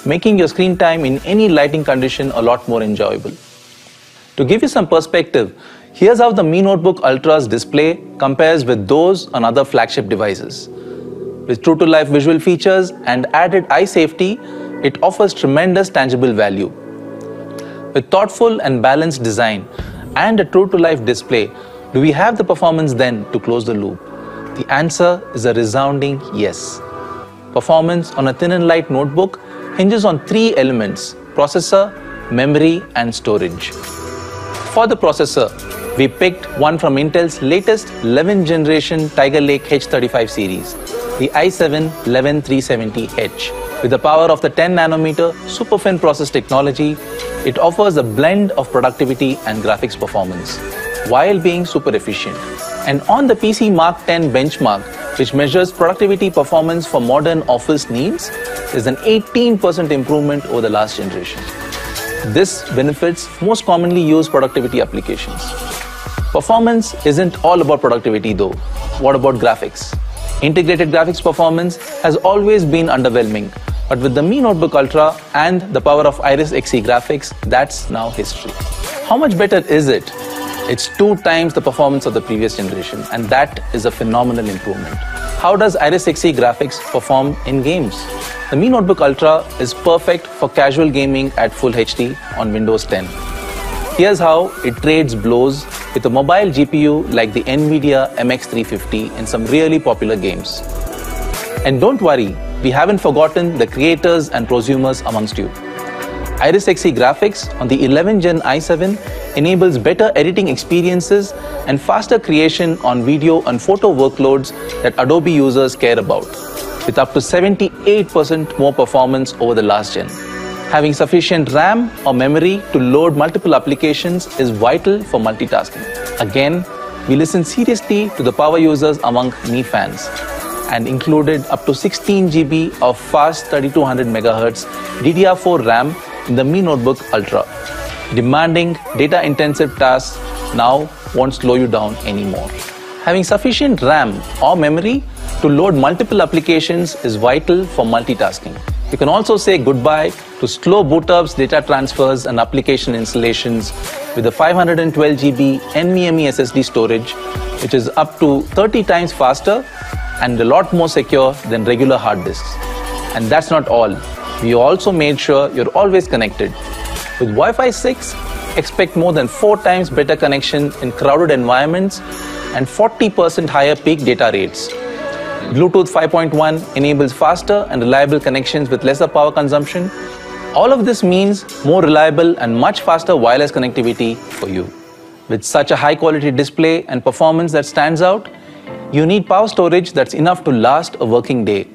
making your screen time in any lighting condition a lot more enjoyable. To give you some perspective, here's how the Mi Notebook Ultra's display compares with those on other flagship devices. With true to life visual features and added eye safety, it offers tremendous tangible value. With thoughtful and balanced design, and a true to life display, do we have the performance then to close the loop? The answer is a resounding yes. Performance on a thin and light notebook hinges on three elements processor, memory, and storage. For the processor, we picked one from Intel's latest 11th generation Tiger Lake H35 series, the i7 11370H. With the power of the 10 nanometer SuperFin process technology, it offers a blend of productivity and graphics performance while being super efficient. And on the PC Mark 10 benchmark, which measures productivity performance for modern office needs, is an 18% improvement over the last generation. This benefits most commonly used productivity applications. Performance isn't all about productivity though. What about graphics? Integrated graphics performance has always been underwhelming, but with the Mi Notebook Ultra and the power of Iris Xe graphics, that's now history. How much better is it? It's two times the performance of the previous generation, and that is a phenomenal improvement. How does Iris Xe graphics perform in games? The Mi Notebook Ultra is perfect for casual gaming at full HD on Windows 10. Here's how it trades blows with a mobile GPU like the NVIDIA MX350 in some really popular games. And don't worry, we haven't forgotten the creators and prosumers amongst you. Iris Xe graphics on the 11 Gen i7 enables better editing experiences and faster creation on video and photo workloads that Adobe users care about, with up to 78% more performance over the last gen. Having sufficient RAM or memory to load multiple applications is vital for multitasking. Again, we listen seriously to the power users among Mi fans and included up to 16 GB of fast 3200 MHz DDR4 RAM in the Mi Notebook Ultra. Demanding data intensive tasks now won't slow you down anymore. Having sufficient RAM or memory to load multiple applications is vital for multitasking. You can also say goodbye to slow boot ups, data transfers, and application installations with the 512 GB NVMe SSD storage, which is up to 30 times faster and a lot more secure than regular hard disks. And that's not all. We also made sure you're always connected. With Wi Fi 6, expect more than four times better connection in crowded environments and 40% higher peak data rates. Bluetooth 5.1 enables faster and reliable connections with lesser power consumption. All of this means more reliable and much faster wireless connectivity for you. With such a high quality display and performance that stands out, you need power storage that's enough to last a working day,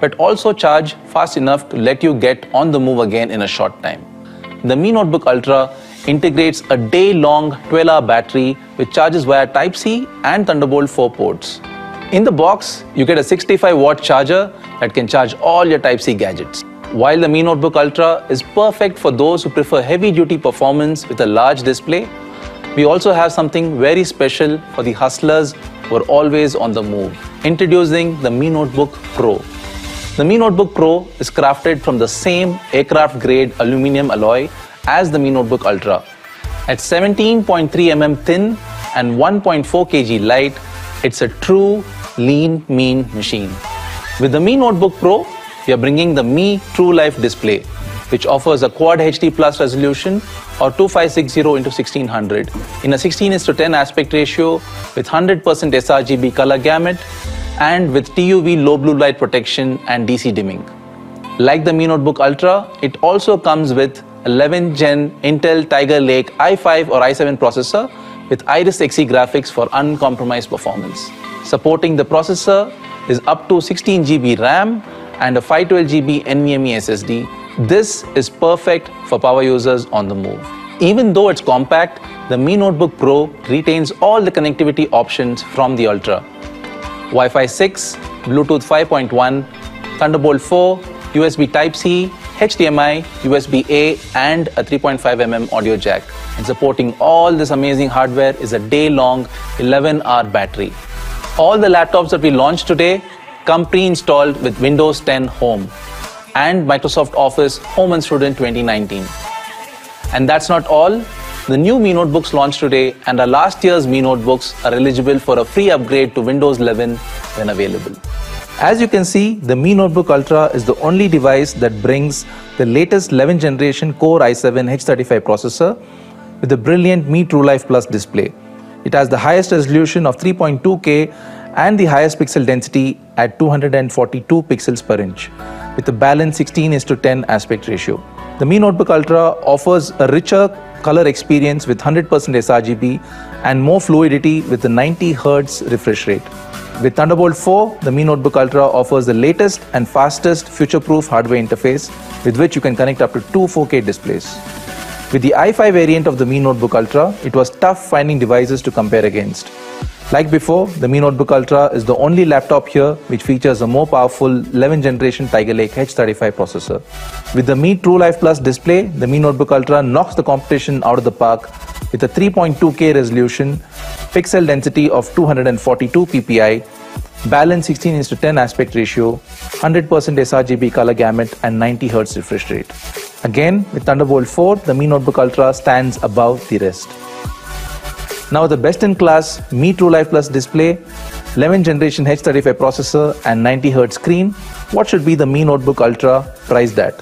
but also charge fast enough to let you get on the move again in a short time. The Mi Notebook Ultra integrates a day long 12 hour battery which charges via Type C and Thunderbolt 4 ports. In the box, you get a 65 watt charger that can charge all your Type C gadgets. While the Mi Notebook Ultra is perfect for those who prefer heavy duty performance with a large display, we also have something very special for the hustlers who are always on the move. Introducing the Mi Notebook Pro. The Mi Notebook Pro is crafted from the same aircraft grade aluminum alloy as the Mi Notebook Ultra. At 17.3 mm thin and 1.4 kg light, it's a true lean, mean machine. With the Mi Notebook Pro, we are bringing the Mi True Life display, which offers a Quad HD Plus resolution or 2560 into 1600 in a 16 is to 10 aspect ratio with 100% sRGB color gamut and with TUV low blue light protection and DC dimming. Like the Mi Notebook Ultra, it also comes with 11 Gen Intel Tiger Lake i5 or i7 processor with Iris Xe graphics for uncompromised performance. Supporting the processor is up to 16 GB RAM and a 512 GB NVMe SSD. This is perfect for power users on the move. Even though it's compact, the Mi Notebook Pro retains all the connectivity options from the Ultra. Wi-Fi 6, Bluetooth 5.1, Thunderbolt 4, USB Type-C, HDMI, USB-A and a 3.5mm audio jack. And supporting all this amazing hardware is a day-long 11-hour battery. All the laptops that we launched today come pre-installed with Windows 10 Home and Microsoft Office Home and Student 2019. And that's not all. The new Mi Notebooks launched today and our last year's Mi Notebooks are eligible for a free upgrade to Windows 11 when available. As you can see, the Mi Notebook Ultra is the only device that brings the latest 11th generation Core i7 H35 processor with the brilliant Mi True Life Plus display. It has the highest resolution of 3.2K and the highest pixel density at 242 pixels per inch with a balanced 16 is to 10 aspect ratio. The Mi Notebook Ultra offers a richer color experience with 100% sRGB and more fluidity with a 90 Hz refresh rate. With Thunderbolt 4, the Mi Notebook Ultra offers the latest and fastest future-proof hardware interface with which you can connect up to two 4K displays. With the i5 variant of the Mi Notebook Ultra, it was tough finding devices to compare against. Like before, the Mi Notebook Ultra is the only laptop here which features a more powerful 11th generation Tiger Lake H35 processor. With the Mi True Life Plus display, the Mi Notebook Ultra knocks the competition out of the park with a 3.2K resolution, pixel density of 242 ppi, balanced 16 to 10 aspect ratio, 100% sRGB color gamut and 90 Hz refresh rate. Again, with Thunderbolt 4, the Mi Notebook Ultra stands above the rest. Now the best in class Mi True Life Plus display, 11th generation H35 processor and 90Hz screen, what should be the Mi Notebook Ultra priced at?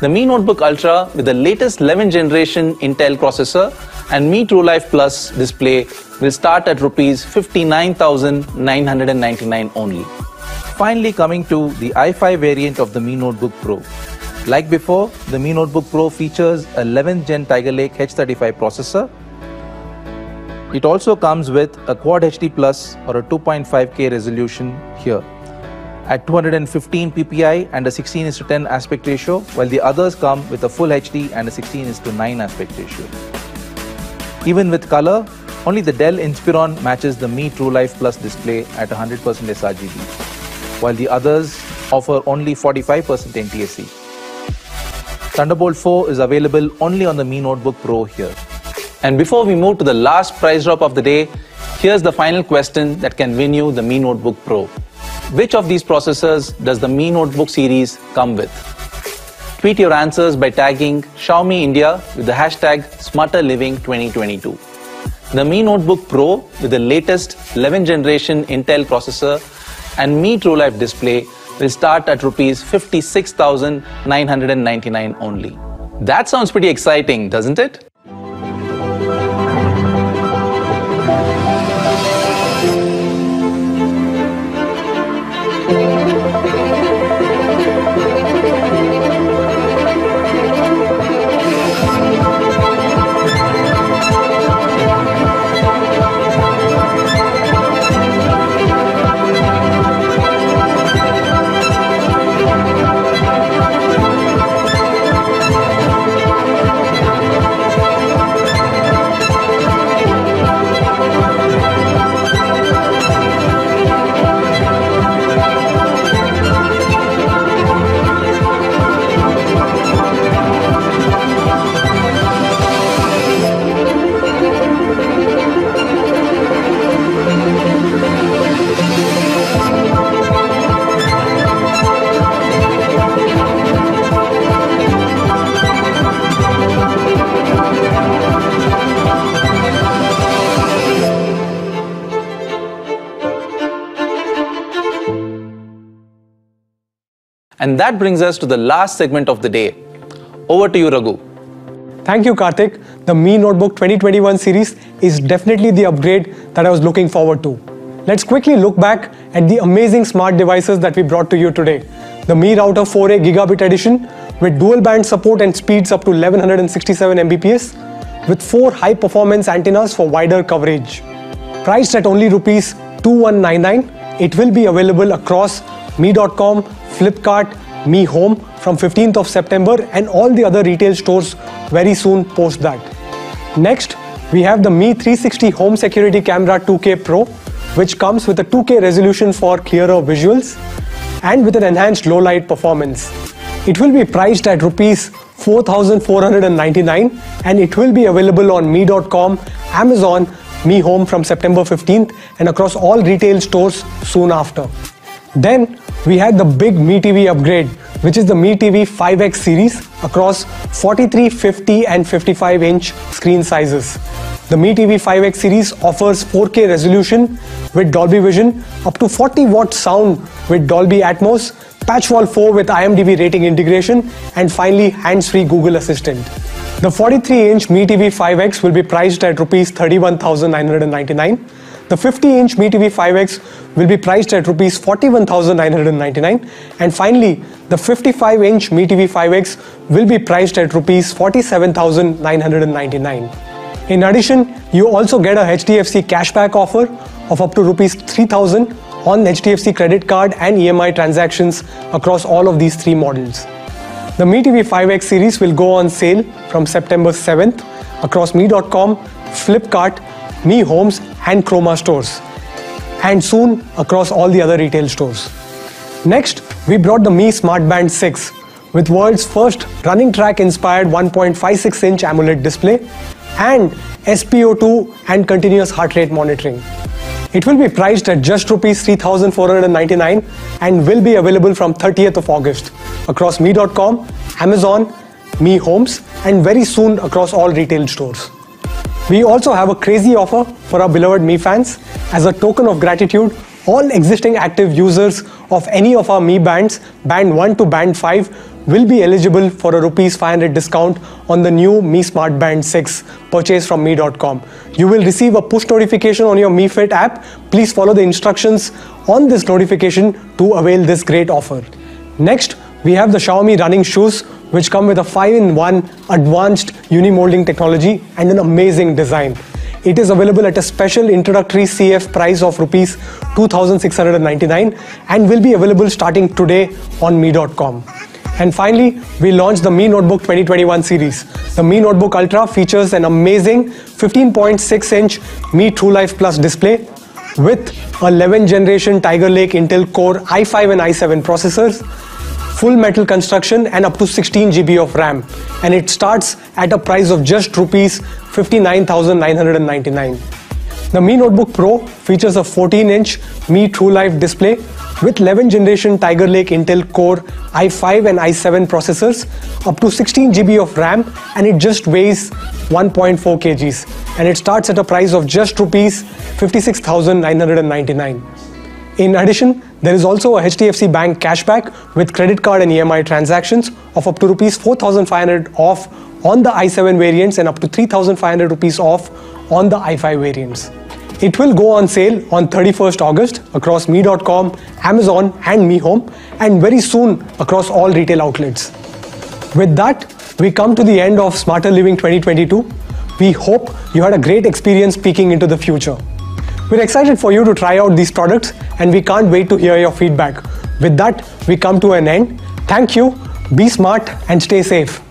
The Mi Notebook Ultra with the latest 11th generation Intel processor and Mi True Life Plus display will start at rupees 59,999 only. Finally coming to the i5 variant of the Mi Notebook Pro. Like before, the Mi Notebook Pro features a 11th gen Tiger Lake H35 processor. It also comes with a Quad HD Plus or a 2.5K resolution here at 215 ppi and a 16 to 10 aspect ratio, while the others come with a full HD and a 16 to 9 aspect ratio. Even with color, only the Dell Inspiron matches the Mi True Life Plus display at 100% sRGB, while the others offer only 45% NTSC. Thunderbolt 4 is available only on the Mi Notebook Pro here. And before we move to the last price drop of the day, here's the final question that can win you the Mi Notebook Pro. Which of these processors does the Mi Notebook series come with? Tweet your answers by tagging Xiaomi India with the hashtag SmarterLiving2022. The Mi Notebook Pro with the latest 11th generation Intel processor and Mi True Life display will start at rupees 56,999 only. That sounds pretty exciting, doesn't it? And that brings us to the last segment of the day. Over to you, Raghu. Thank you, Karthik. The Mi Notebook 2021 series is definitely the upgrade that I was looking forward to. Let's quickly look back at the amazing smart devices that we brought to you today. The Mi Router 4A Gigabit Edition with dual band support and speeds up to 1167 Mbps with four high performance antennas for wider coverage. Priced at only rupees 2199, it will be available across Mi.com, Flipkart, Mi Home from 15th of September and all the other retail stores very soon post that. Next, we have the Mi 360 Home Security Camera 2K Pro, which comes with a 2K resolution for clearer visuals and with an enhanced low light performance. It will be priced at rupees 4499 and it will be available on Mi.com, Amazon, Mi Home from September 15th and across all retail stores soon after. Then we had the big Mi TV upgrade, which is the Mi TV 5X series across 43, 50 and 55 inch screen sizes. The Mi TV 5X series offers 4K resolution with Dolby Vision, up to 40 watt sound with Dolby Atmos, Patchwall 4 with IMDb rating integration, and finally hands-free Google Assistant. The 43-inch Mi TV 5X will be priced at rupees 31,999. The 50-inch Mi TV 5X will be priced at rupees 41,999 and finally the 55-inch Mi TV 5X will be priced at rupees 47,999. In addition, you also get a HDFC cashback offer of up to rupees 3000 on HDFC credit card and EMI transactions across all of these three models. The Mi TV 5X series will go on sale from September 7th across Mi.com, Flipkart, Mi Homes and Croma stores and soon across all the other retail stores. Next, we brought the Mi Smart Band 6 with world's first running track inspired 1.56 inch AMOLED display and SpO2 and continuous heart rate monitoring. It will be priced at just rupees 3499 and will be available from 30th of August across Mi.com, Amazon, Mi Homes and very soon across all retail stores. We also have a crazy offer for our beloved Mi fans. As a token of gratitude, All existing active users of any of our Mi bands, band 1 to band 5, will be eligible for a rupees 500 discount on the new Mi Smart Band 6 purchased from Mi.com. You will receive a push notification on your Mi Fit app. Please follow the instructions on this notification to avail this great offer. Next, we have the Xiaomi running shoes which come with a 5-in-1 advanced unimolding technology and an amazing design. It is available at a special introductory CF price of rupees 2699 and will be available starting today on Mi.com. And finally, we launched the Mi Notebook 2021 series. The Mi Notebook Ultra features an amazing 15.6 inch Mi True Life Plus display with 11 generation Tiger Lake Intel Core i5 and i7 processors, full metal construction and up to 16 GB of RAM. And it starts at a price of just rupees 59,999. The Mi Notebook Pro features a 14-inch Mi True Life display with 11th generation Tiger Lake Intel Core i5 and i7 processors, up to 16 GB of RAM, and it just weighs 1.4 kgs. And it starts at a price of just rupees 56,999. In addition, there is also a HDFC Bank cashback with credit card and EMI transactions of up to rupees 4,500 off on the i7 variants and up to 3,500 rupees off on the i5 variants. It will go on sale on 31st August across Mi.com, Amazon and Mi Home and very soon across all retail outlets. With that, we come to the end of Smarter Living 2022. We hope you had a great experience peeking into the future. We're excited for you to try out these products and we can't wait to hear your feedback. With that, we come to an end. Thank you, be smart and stay safe.